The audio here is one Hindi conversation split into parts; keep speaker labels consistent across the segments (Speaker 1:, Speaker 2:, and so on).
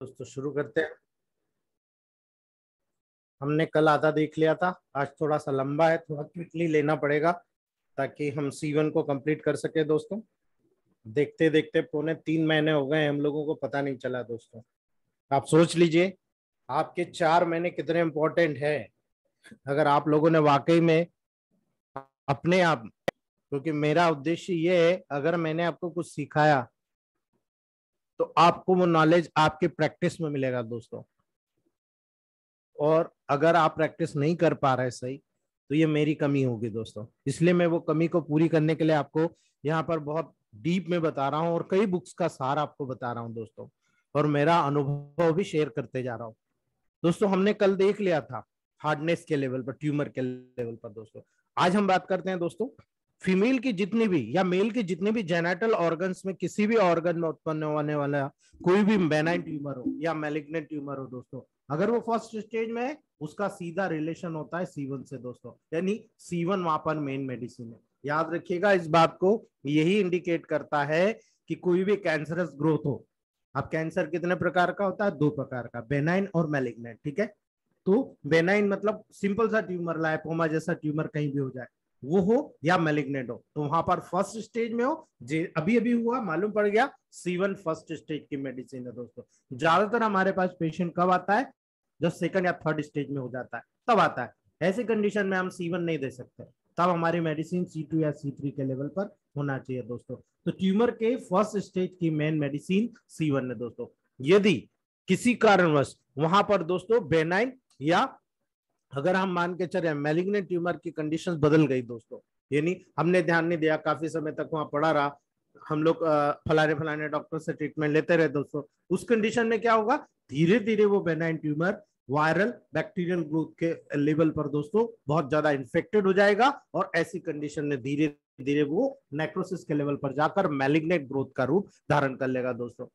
Speaker 1: दोस्तों, शुरू करते हैं। हमने कल आधा देख लिया था। आज थोड़ा सा लंबा है, थोड़ा क्विकली लेना पड़ेगा ताकि हम सी वन को कंप्लीट कर सके दोस्तों। देखते देखते पौने तीन महीने हो गए हम लोगों को पता नहीं चला दोस्तों। आप सोच लीजिए, आपके चार महीने कितने इंपॉर्टेंट है। अगर आप लोगों ने वाकई में अपने आप, क्योंकि मेरा उद्देश्य ये है, अगर मैंने आपको कुछ सिखाया तो आपको वो नॉलेज आपके प्रैक्टिस में मिलेगा दोस्तों। और अगर आप प्रैक्टिस नहीं कर पा रहे सही तो ये मेरी कमी होगी दोस्तों। इसलिए मैं वो कमी को पूरी करने के लिए आपको यहाँ पर बहुत डीप में बता रहा हूँ और कई बुक्स का सार आपको बता रहा हूँ दोस्तों। और मेरा अनुभव भी शेयर करते जा रहा हूँ। दोस्तों, हमने कल देख लिया था हार्डनेस के लेवल पर ट्यूमर के लेवल पर दोस्तों। आज हम बात करते हैं दोस्तों फीमेल की जितनी भी या मेल की जितनी भी जेनेटल ऑर्गन्स में किसी भी ऑर्गन में उत्पन्न होने वाला कोई भी बेनाइन ट्यूमर हो या मेलिग्नेंट ट्यूमर हो दोस्तों, अगर वो फ़र्स्ट स्टेज में है, उसका सीधा रिलेशन होता है सीवन से दोस्तों, यानी सीवन वहाँ पर मेन मेडिसिन है। याद रखिएगा, इस बात को यही इंडिकेट करता है कि कोई भी कैंसरस ग्रोथ हो। अब कैंसर कितने प्रकार का होता है? दो प्रकार का बेनाइन और मेलिग्नेंट ठीक है? तो बेनाइन मतलब सिंपल सा ट्यूमर लाइपोमा जैसा ट्यूमर कहीं भी हो जाए। वो हो या मेलिग्नेंट हो। तो वहाँ पर फ़र्स्ट स्टेज में हो, जे अभी अभी हुआ, मालूम पड़ गया सीवन फ़र्स्ट स्टेज की मेडिसिन है दोस्तों। ज़्यादातर हमारे पास पेशेंट कब आता है? जब सेकंड या थर्ड स्टेज में हो जाता है। तब आता है। ऐसी कंडीशन में हम सीवन नहीं दे सकते। तब हमारी मेडिसिन सी टू या सी थ्री के लेवल पर होना चाहिए दोस्तों। तो ट्यूमर के फ़र्स्ट स्टेज की मेन मेडिसिन सी वन है दोस्तों। यदि किसी कारणवश वहाँ पर दोस्तों बेनाइन या अगर हम मान के चले मेलिग्नेंट ट्यूमर की कंडीशन बदल गई दोस्तों यानी हमने ध्यान नहीं दिया, काफ़ी समय तक वहाँ पड़ा रहा, हम लोग फलाने फलाने डॉक्टर से ट्रीटमेंट लेते रहे दोस्तों। उस कंडीशन में क्या होगा धीरे धीरे वो benign tumour viral bacterial growth के लेवल पर दोस्तों, बहुत ज़्यादा इन्फेक्टेड हो जाएगा और ऐसी कंडीशन में धीरे धीरे वो नेक्रोसिस के लेवल पर जाकर मेलिग्नेट ग्रोथ का रूप धारण कर लेगा दोस्तों।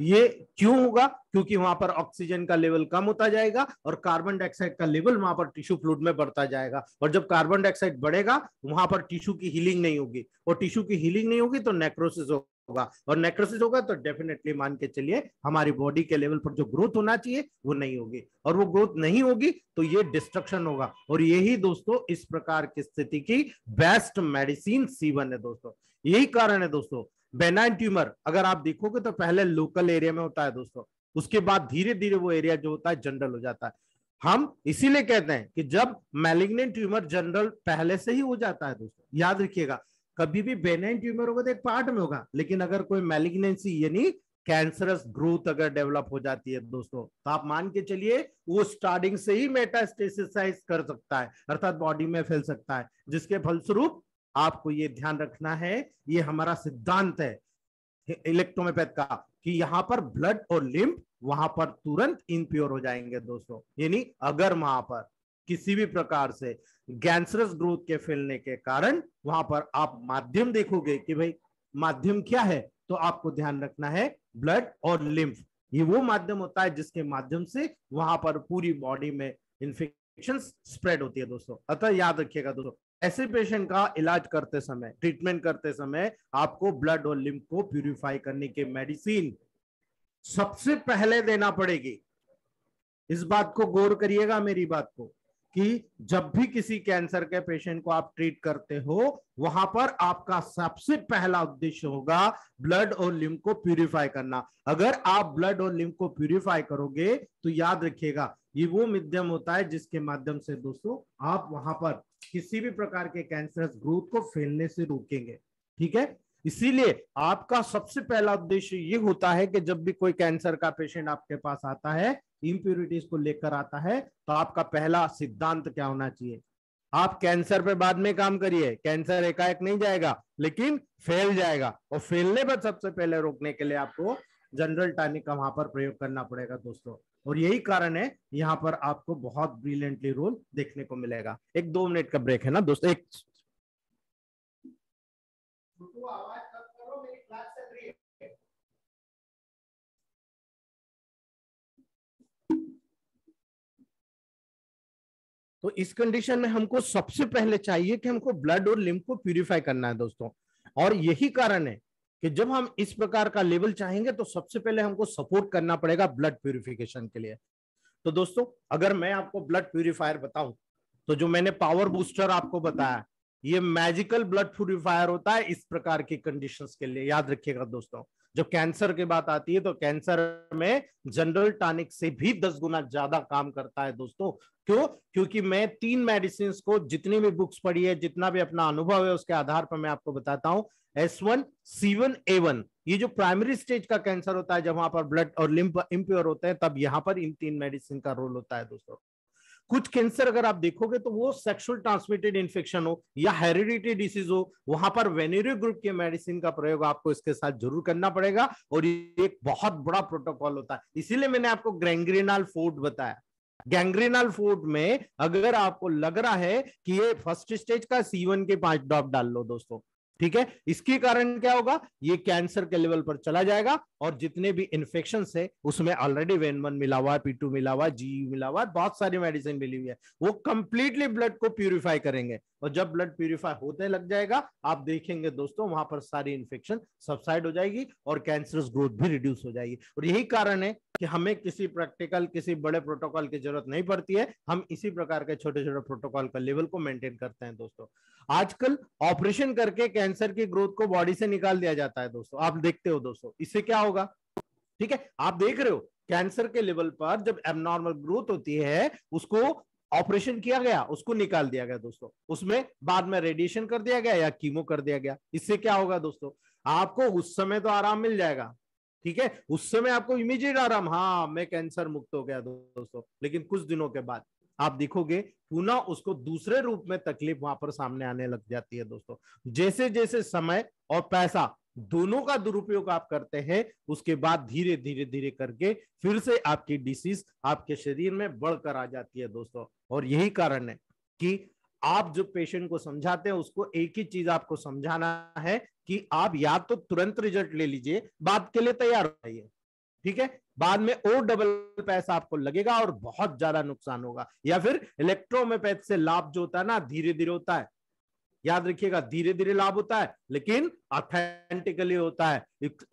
Speaker 1: ये क्यों होगा? क्योंकि वहाँ पर ऑक्सीजन का लेवल कम होता जाएगा और कार्बन डाइऑक्साइड का लेवल वहाँ पर टिश्यू फ्लूड में बढ़ता जाएगा। और जब कार्बन डाइऑक्साइड बढ़ेगा, वहाँ पर टिश्यू की हीलिंग नहीं होगी। और टिश्यू की हीलिंग नहीं होगी तो नेक्रोसिस होगा। और नेक्रोसिस होगा तो डेफिनेटली मान के चलिए, हमारी बॉडी के लेवल पर जो ग्रोथ होना चाहिए, वो नहीं होगी। और वो ग्रोथ नहीं होगी तो ये डिस्ट्रक्शन होगा। और यही दोस्तों, इस प्रकार की स्थिति की बेस्ट मेडिसिन सीवन है दोस्तों। यही कारण है दोस्तों। बेनाइन ट्यूमर अगर आप देखोगे तो पहले लोकल एरिया में होता है दोस्तों, उसके बाद धीरे धीरे वो एरिया जो होता है जनरल हो जाता है। हम इसीलिए कहते हैं कि जब मैलिग्नेंट ट्यूमर जनरल पहले से ही हो जाता है दोस्तों, याद रखिएगा, कभी भी बेनाइन ट्यूमर होगा तो एक पार्ट में होगा, लेकिन अगर कोई मैलिग्नेंसी यानी कैंसरस ग्रोथ अगर डेवलप हो जाती है दोस्तों तो आप मान के चलिए, वो स्टार्टिंग से ही मेटास्टेसिसाइज कर सकता है, अर्थात बॉडी में फैल सकता है, जिसके फलस्वरूप आपको ये ध्यान रखना है, ये हमारा सिद्धांत है इलेक्ट्रोमेपैथ का, कि यहाँ पर ब्लड और लिम्फ वहाँ पर तुरंत इनप्योर हो जाएँगे दोस्तों। यानी अगर वहाँ पर किसी भी प्रकार से कैंसरस ग्रोथ के फैलने के कारण वहाँ पर आप माध्यम देखोगे कि भाई माध्यम क्या है तो आपको ध्यान रखना है ब्लड और लिम्फ ये वो माध्यम होता है जिसके माध्यम से वहाँ पर पूरी बॉडी में इन्फेक्शन स्प्रेड होती है दोस्तों। अतः याद रखिएगा दोस्तों ऐसे पेशेंट का इलाज करते समय ट्रीटमेंट करते समय आपको ब्लड और लिम्फ को प्यूरिफाई करने की मेडिसिन सबसे पहले देना पड़ेगी। इस बात को गौर करिएगा मेरी बात को कि जब भी किसी कैंसर के पेशेंट को आप ट्रीट करते हो, वहाँ पर आपका सबसे पहला उद्देश्य होगा ब्लड और लिम्फ को प्यूरिफाई करना। अगर आप ब्लड और लिम्फ को प्यूरिफाई करोगे तो याद रखिएगा, ये वो माध्यम होता है जिसके माध्यम से दोस्तों आप वहाँ पर किसी भी प्रकार के कैंसर ग्रोथ को फैलने से रोकेंगे, ठीक है? इसीलिए आपका सबसे पहला उद्देश्य ये होता है कि जब भी कोई कैंसर का पेशेंट आपके पास आता है इम्प्योरिटीज को लेकर आता है तो आपका पहला सिद्धांत क्या होना चाहिए? आप कैंसर पे बाद में काम करिए कैंसर एकाएक नहीं जाएगा, लेकिन फैल जाएगा। और फैलने पर सबसे पहले रोकने के लिए आपको जनरल टॉनिक का वहाँ पर प्रयोग करना पड़ेगा दोस्तों। और यही कारण है, यहाँ पर आपको बहुत ब्रिलियंटली रोल देखने को मिलेगा। एक दो मिनट का ब्रेक है ना दोस्तों? एक तो इस कंडीशन में हमको सबसे पहले चाहिए कि हमको ब्लड और लिम्फ को प्यूरिफाई करना है दोस्तों। और यही कारण है कि जब हम इस प्रकार का लेवल चाहेंगे तो सबसे पहले हमको सपोर्ट करना पड़ेगा ब्लड प्यूरिफिकेशन के लिए। तो दोस्तों, अगर मैं आपको ब्लड प्यूरिफायर बताऊँ तो जो मैंने पावर बूस्टर आपको बताया, ये मैजिकल ब्लड प्यूरिफायर होता है इस प्रकार की कंडीशंस के लिए। याद रखिएगा दोस्तों। जब कैंसर की बात आती है तो कैंसर में जनरल टॉनिक से भी दस गुना ज़्यादा काम करता है दोस्तों। क्यों? क्योंकि मैं तीन मेडिसिन को जितनी भी बुक्स पढ़ी है, जितना भी अपना अनुभव है, उसके आधार पर मैं आपको बताता हूँ। S one C one A one ये जो प्राइमरी स्टेज का कैंसर होता है, जब वहाँ पर ब्लड और लिम्फ इम्प्योर होते हैं, तब यहाँ पर इन तीन मेडिसिन का रोल होता है दोस्तों। कुछ कैंसर अगर आप देखोगे तो वो सेक्सुअल ट्रांसमिटेड इन्फेक्शन हो या हेरिडिटी डिसीज हो, वहाँ पर वेनेरियो ग्रुप के मेडिसिन का प्रयोग आपको इसके साथ ज़रूर करना पड़ेगा और ये एक बहुत बड़ा प्रोटोकॉल होता है। इसीलिए मैंने आपको ग्रेंग्रेनाल फ़ूड बताया। गैंग्रेनल फ़ूड में अगर आपको लग रहा है कि ये फ़र्स्ट स्टेज का सीवन के पाँच ड्रॉप डाल लो दोस्तों ठीक है? इसके कारण क्या होगा? ये कैंसर के लेवल पर चला जाएगा और जितने भी इन्फेक्शन है, उसमें ऑलरेडी वेन वन मिला हुआ पी टू मिला हुआ जी मिला हुआ बहुत सारी मेडिसिन मिली हुई है। वो कंप्लीटली ब्लड को प्यूरिफाई करेंगे और जब ब्लड प्यूरिफाई होने लग जाएगा, आप देखेंगे दोस्तों, वहाँ पर सारी इन्फेक्शन सबसाइड हो जाएगी और कैंसरस ग्रोथ भी रिड्यूस हो जाएगी। और यही कारण है कि हमें किसी प्रैक्टिकल किसी बड़े प्रोटोकॉल की ज़रूरत नहीं पड़ती है। हम इसी प्रकार के छोटे छोटे प्रोटोकॉल का लेवल को मेंटेन करते हैं दोस्तों। आजकल ऑपरेशन करके कैंसर की ग्रोथ को बॉडी से निकाल दिया जाता है दोस्तों। आप देखते हो दोस्तों, इससे क्या होगा? ठीक है, आप देख रहे हो, कैंसर के लेवल पर जब एबनॉर्मल ग्रोथ होती है, उसको ऑपरेशन किया गया, उसको निकाल दिया गया दोस्तों। उसमें बाद में रेडिएशन कर दिया गया या कीमो कर दिया गया। इससे क्या होगा दोस्तों? आपको उस समय तो आराम मिल जाएगा, ठीक है? उस समय आपको इमीडिएट आराम हाँ मैं कैंसर मुक्त हो गया दोस्तों, लेकिन कुछ दिनों के बाद। आप देखोगे, पुनः उसको दूसरे रूप में तकलीफ़ वहाँ पर सामने आने लग जाती है दोस्तों। जैसे जैसे समय और पैसा दोनों का दुरुपयोग आप करते हैं, उसके बाद धीरे धीरे धीरे करके फिर से आपकी डिसीज आपके शरीर में बढ़कर आ जाती है दोस्तों। और यही कारण है कि आप जो पेशेंट को समझाते हैं, उसको एक ही चीज़ आपको समझाना है कि आप या तो तुरंत रिज़ल्ट ले लीजिए बात के लिए तैयार जाइए। ठीक है? बाद में और डबल पैसा आपको लगेगा और बहुत ज़्यादा नुकसान होगा। या फिर इलेक्ट्रोमेपैथ से लाभ जो होता है ना धीरे धीरे होता है। याद रखिएगा धीरे धीरे लाभ होता है, लेकिन ऑथेंटिकली होता है।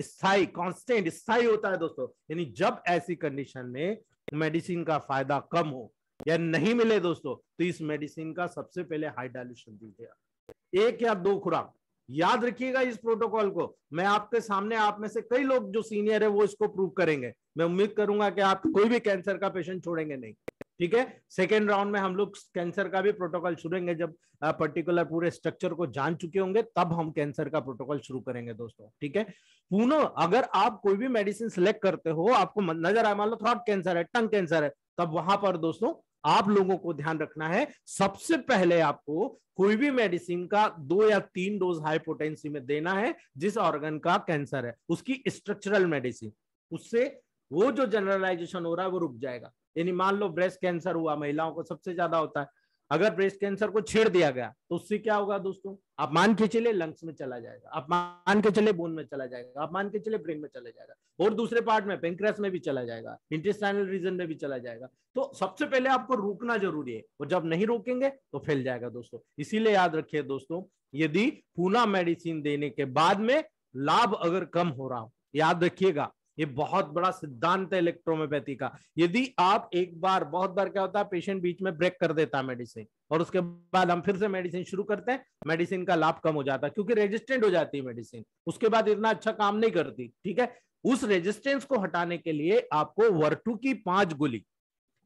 Speaker 1: स्थायी कांस्टेंट स्थायी होता है दोस्तों। यानी जब ऐसी कंडीशन में मेडिसिन का फ़ायदा कम हो या नहीं मिले दोस्तों तो इस मेडिसिन का सबसे पहले हाई डायल्यूशन दीजिएगा एक या दो खुराक। याद रखिएगा इस प्रोटोकॉल को। मैं आपके सामने, आप में से कई लोग जो सीनियर है, वो इसको प्रूव करेंगे। मैं उम्मीद करूँगा कि आप कोई भी कैंसर का पेशेंट छोड़ेंगे नहीं, ठीक है? सेकेंड राउंड में हम लोग कैंसर का भी प्रोटोकॉल शुरूँगे जब पर्टिकुलर पूरे स्ट्रक्चर को जान चुके होंगे, तब हम कैंसर का प्रोटोकॉल शुरू करेंगे दोस्तों, ठीक है? पुनः अगर आप कोई भी मेडिसिन सिलेक्ट करते हो, आपको नज़र आए मान लो थ्रॉट कैंसर है टंग कैंसर है, तब वहाँ पर दोस्तों आप लोगों को ध्यान रखना है, सबसे पहले आपको कोई भी मेडिसिन का दो या तीन डोज हाई पोटेंसी में देना है, जिस ऑर्गन का कैंसर है, उसकी स्ट्रक्चरल मेडिसिन उससे वो जो जनरलाइजेशन हो रहा है, वो रुक जाएगा। यानी मान लो ब्रेस्ट कैंसर हुआ, महिलाओं को सबसे ज़्यादा होता है। अगर ब्रेस्ट कैंसर को छेड़ दिया गया तो उससे क्या होगा दोस्तों? आप मान के चले लंग्स में चला जाएगा। आप मान के चले बोन में चला जाएगा। आप मान के चले ब्रेन में चला जाएगा। और दूसरे पार्ट में पेंक्रेस में भी चला जाएगा। इंटेस्टाइनल रीजन में भी चला जाएगा। तो सबसे पहले आपको रोकना ज़रूरी है। और जब नहीं रोकेंगे तो फैल जाएगा दोस्तों। इसीलिए याद रखिए दोस्तों, यदि पूना मेडिसिन देने के बाद में लाभ अगर कम हो रहा हो, याद रखिएगा। ये बहुत बड़ा सिद्धांत है इलेक्ट्रोमोपैथी का। यदि आप एक बार, बहुत बार क्या होता है पेशेंट बीच में ब्रेक कर देता है मेडिसिन और उसके बाद हम फिर से मेडिसिन शुरू करते हैं मेडिसिन का लाभ कम हो जाता है क्योंकि रेजिस्टेंट हो जाती है मेडिसिन उसके बाद इतना अच्छा काम नहीं करती, ठीक है? उस रेजिस्टेंस को हटाने के लिए आपको वर्टू की पाँच गोली,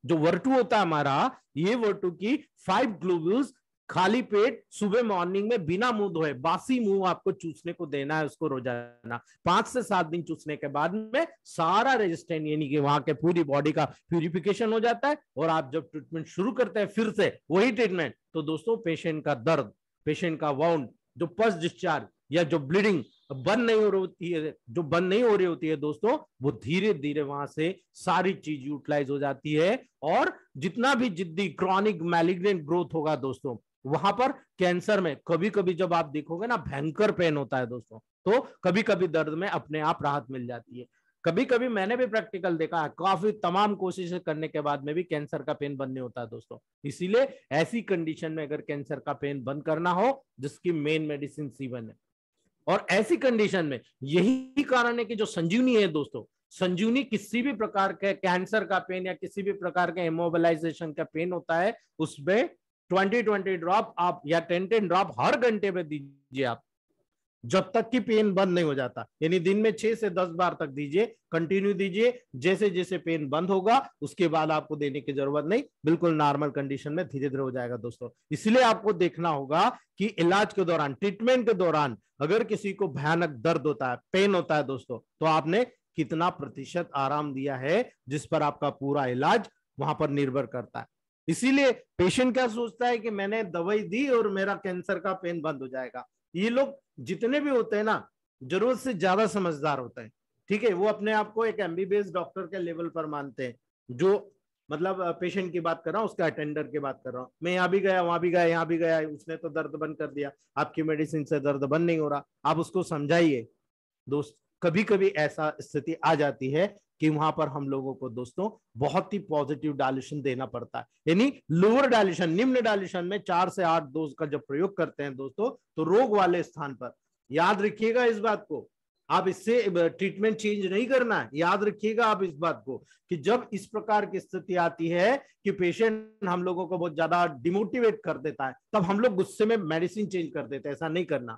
Speaker 1: जो वर्टू होता है हमारा, ये वर्टू की फाइव ग्लोब्यूल्स खाली पेट सुबह मॉर्निंग में बिना मुँह धोए, बासी मुँह आपको चूसने को देना है, उसको रोज़ाना। पाँच से सात दिन चूसने के बाद में सारा रेजिस्टेंट यानी कि वहाँ के पूरी बॉडी का प्यूरिफिकेशन हो जाता है और आप जब ट्रीटमेंट शुरू करते हैं, फिर से वही ट्रीटमेंट तो दोस्तों पेशेंट का दर्द पेशेंट का वाउंड जो पस डिस्चार्ज या जो ब्लीडिंग बंद नहीं हो रही होती है, जो बंद नहीं हो रही होती है दोस्तों, वो धीरे धीरे वहाँ से सारी चीज़ यूटिलाइज हो जाती है और जितना भी जिद्दी क्रॉनिक मैलिग्रेंट ग्रोथ होगा दोस्तों वहाँ पर कैंसर में कभी कभी जब आप देखोगे ना, भयंकर पेन होता है दोस्तों तो कभी कभी दर्द में अपने आप राहत मिल जाती है। कभी कभी मैंने भी प्रैक्टिकल देखा है, काफ़ी तमाम कोशिशें करने के बाद में भी कैंसर का पेन बंद नहीं होता है दोस्तों। इसीलिए ऐसी कंडीशन में अगर कैंसर का पेन बंद करना हो, जिसकी मेन मेडिसिन सीवन है। और ऐसी कंडीशन में यही कारण है कि जो संजीवनी है दोस्तों, संजीवनी किसी भी प्रकार के कैंसर का पेन या किसी भी प्रकार के इमोबिलाइजेशन का पेन होता है, उसमें ट्वेंटी ट्वेंटी ड्रॉप आप या टेन टेन ड्रॉप हर घंटे में दीजिए आप। जब तक कि पेन बंद नहीं हो जाता, यानी दिन में छह से दस बार तक दीजिए कंटिन्यू दीजिए, जैसे जैसे पेन बंद होगा, उसके बाद आपको देने की ज़रूरत नहीं, बिल्कुल नॉर्मल कंडीशन में धीरे धीरे हो जाएगा दोस्तों। इसलिए आपको देखना होगा कि इलाज के दौरान ट्रीटमेंट के दौरान अगर किसी को भयानक दर्द होता है पेन होता है दोस्तों तो आपने कितना प्रतिशत आराम दिया है, जिस पर आपका पूरा इलाज वहाँ पर निर्भर करता है। इसीलिए पेशेंट क्या सोचता है कि मैंने दवाई दी और मेरा कैंसर का पेन बंद हो जाएगा। ये लोग जितने भी होते हैं ना, ज़रूरत से ज़्यादा समझदार होते हैं। ठीक है, वो अपने आप को एक एमबीबीएस डॉक्टर के लेवल पर मानते हैं। जो मतलब पेशेंट की बात कर रहा हूँ, उसका अटेंडर की बात कर रहा हूँ। मैं यहाँ भी गया, वहाँ भी गया, यहाँ भी गया, उसने तो दर्द बंद कर दिया। आपकी मेडिसिन से दर्द बंद नहीं हो रहा। आप उसको समझाइए। दोस्त कभी कभी ऐसा स्थिति आ जाती है कि वहाँ पर हम लोगों को दोस्तों बहुत ही पॉजिटिव डायल्यूशन देना पड़ता है। यानी लोअर डायल्यूशन निम्न डायल्यूशन में चार से आठ डोज का जब प्रयोग करते हैं दोस्तों तो रोग वाले स्थान पर। याद रखिएगा इस बात को, आप इससे ट्रीटमेंट चेंज नहीं करना है। याद रखिएगा आप इस बात को कि जब इस प्रकार की स्थिति आती है कि पेशेंट हम लोगों को बहुत ज़्यादा डिमोटिवेट कर देता है, तब हम लोग गुस्से में मेडिसिन चेंज कर देते हैं। ऐसा नहीं करना।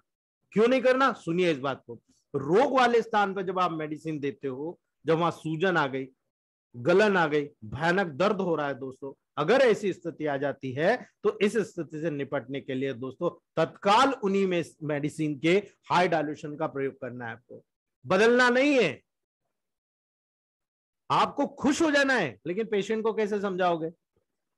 Speaker 1: क्यों नहीं करना? सुनिए इस बात को। रोग वाले स्थान पर जब आप मेडिसिन देते हो जब वहाँ सूजन आ गई, गलन आ गई, भयानक दर्द हो रहा है दोस्तों। अगर ऐसी स्थिति आ जाती है तो इस स्थिति से निपटने के लिए दोस्तों, तत्काल उन्हीं में मेडिसिन के हाई डायल्यूशन का प्रयोग करना है आपको। बदलना नहीं है। आपको खुश हो जाना है, लेकिन पेशेंट को कैसे समझाओगे?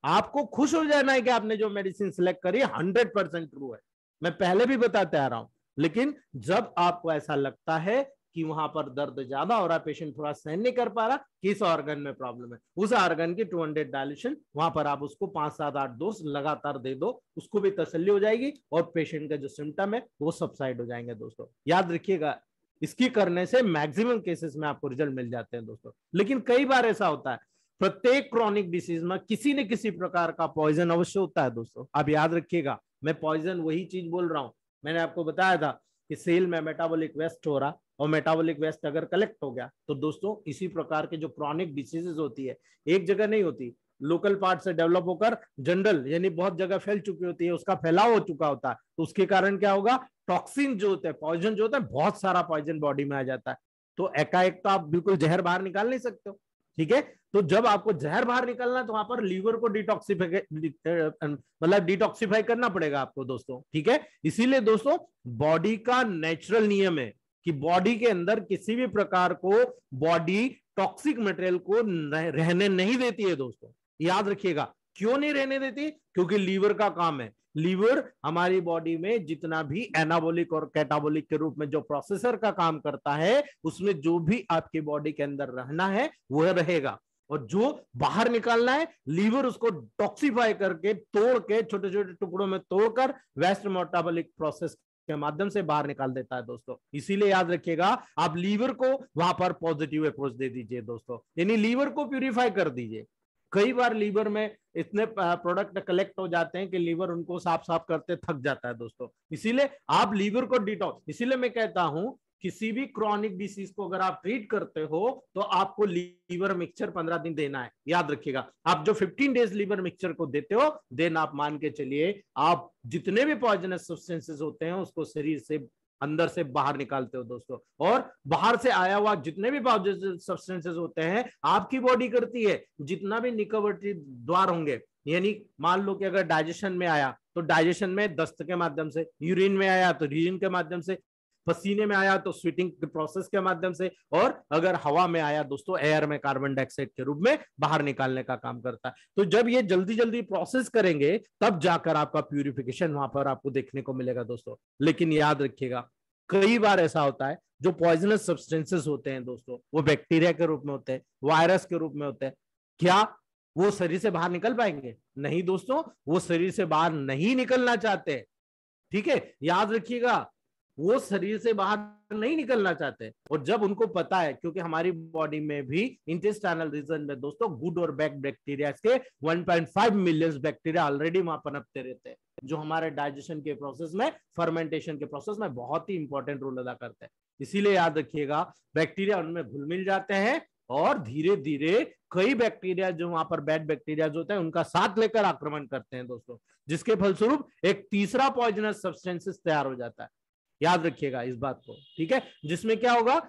Speaker 1: आपको खुश हो जाना है कि आपने जो मेडिसिन सिलेक्ट करी हंड्रेड परसेंट ट्रू है। मैं पहले भी बताते आ रहा हूँ, लेकिन जब आपको ऐसा लगता है कि वहाँ पर दर्द ज़्यादा हो रहा पेशेंट थोड़ा सहन नहीं कर पा रहा, किस ऑर्गन में प्रॉब्लम है? उस ऑर्गन की टू हंड्रेड डायल्यूशन वहाँ पर आप उसको पाँच, सात, आठ डोज लगातार दे दो, उसको भी तसल्ली हो जाएगी और पेशेंट का जो सिम्टम है, वो सबसाइड हो जाएँगे दोस्तों। याद रखिएगा, इसकी करने से मैक्सिमम केसेस में आपको रिज़ल्ट मिल जाते हैं दोस्तों। लेकिन कई बार ऐसा होता है, प्रत्येक क्रॉनिक डिसीज में किसी न किसी प्रकार का पॉइजन अवश्य होता है दोस्तों। आप याद रखिएगा, मैं पॉइजन वही चीज़ बोल रहा हूँ। मैंने आपको बताया था कि सेल में मेटाबॉलिक वेस्ट हो रहा और मेटाबॉलिक वेस्ट अगर कलेक्ट हो गया तो दोस्तों, इसी प्रकार के जो क्रॉनिक डिसीजेज होती है, एक जगह नहीं होती। लोकल पार्ट से डेवलप होकर जनरल यानी बहुत जगह फैल चुकी होती है, उसका फैलाव हो चुका होता है तो उसके कारण क्या होगा? टॉक्सिन जो होता है पॉइजन जो होता है, बहुत सारा पॉइजन बॉडी में आ जाता है। तो एकाएक तो आप बिल्कुल जहर बाहर निकाल नहीं सकते हो, ठीक है? तो जब आपको जहर बाहर निकलना तो वहाँ पर लीवर को डिटॉक्सिफाई मतलब डिटॉक्सिफाई करना पड़ेगा आपको, दोस्तों, ठीक है? इसीलिए दोस्तों बॉडी का नेचुरल नियम है कि बॉडी के अंदर किसी भी प्रकार को बॉडी टॉक्सिक मटेरियल को रहने नहीं देती है दोस्तों। याद रखिएगा, क्यों नहीं रहने देती? क्योंकि लीवर का काम है। लीवर हमारी बॉडी में जितना भी एनाबोलिक और कैटाबोलिक के रूप में जो प्रोसेसर का काम करता है, उसमें जो भी आपकी बॉडी के अंदर रहना है, वह रहेगा। और जो बाहर निकालना है लीवर उसको टॉक्सीफाई करके, तोड़ के छोटे छोटे टुकड़ों में तोड़कर वेस्ट मोटाबोलिक प्रोसेस के माध्यम से बाहर निकाल देता है दोस्तों। इसीलिए याद रखिएगा, आप लीवर को वहाँ पर पॉजिटिव अप्रोच दे दीजिए दोस्तों। यानी लीवर को प्यूरिफाई कर दीजिए। कई बार लीवर में इतने प्रोडक्ट कलेक्ट हो जाते हैं कि लीवर उनको साफ़ साफ़ करते थक जाता है दोस्तों। इसीलिए आप लीवर को डिटॉक्स इसीलिए मैं कहता हूँ किसी भी क्रॉनिक डिसीज को अगर आप ट्रीट करते हो तो आपको लीवर मिक्सचर पंद्रह दिन देना है। याद रखिएगा, आप जो फिफ्टीन डेज़ लीवर मिक्सचर को देते हो देन आप मान के चलिए, आप जितने भी पॉइजनस सब्सटेंसेस होते हैं, उसको शरीर से अंदर से बाहर निकालते हो दोस्तों। और बाहर से आया हुआ जितने भी सब्सटेंसेस होते हैं, आपकी बॉडी करती है। जितना भी निकवर्टी द्वार होंगे, यानी मान लो कि अगर डाइजेशन में आया तो डाइजेशन में दस्त के माध्यम से यूरिन में आया तो यूरिन के माध्यम से पसीने में आया तो स्वीटिंग प्रोसेस के माध्यम से, और अगर हवा में आया दोस्तों एयर में कार्बन डाइऑक्साइड के रूप में बाहर निकालने का काम करता है। तो जब ये जल्दी जल्दी प्रोसेस करेंगे, तब जाकर आपका प्यूरिफिकेशन वहाँ पर आपको देखने को मिलेगा दोस्तों। लेकिन याद रखिएगा, कई बार ऐसा होता है, जो पॉइजनस सब्सटेंसेस होते हैं दोस्तों, वो बैक्टीरिया के रूप में होते हैं वायरस के रूप में होते हैं, क्या वो शरीर से बाहर निकल पाएँगे? नहीं दोस्तों, वो शरीर से बाहर नहीं निकलना चाहते। ठीक है? याद रखिएगा वो शरीर से बाहर नहीं निकलना चाहते। और जब उनको पता है, क्योंकि हमारी बॉडी में भी इंटेस्टाइनल रीजन में दोस्तों गुड और बैड बैक्टीरिया के 1.5 मिलियंस बैक्टीरिया ऑलरेडी वहाँ पनपते रहते हैं, जो हमारे डाइजेशन के प्रोसेस में फर्मेंटेशन के प्रोसेस में बहुत ही इंपॉर्टेंट रोल अदा करते हैं। इसीलिए याद रखिएगा बैक्टीरिया उनमें घुल मिल जाते हैं और धीरे धीरे कई बैक्टीरिया जो वहाँ पर बैड बैक्टीरिया जो होता है, उनका साथ लेकर आक्रमण करते हैं दोस्तों, जिसके फलस्वरूप एक तीसरा पॉइजनस सब्सटेंसेस तैयार हो जाता है। याद रखिएगा इस बात को, ठीक है? जिसमें क्या होगा?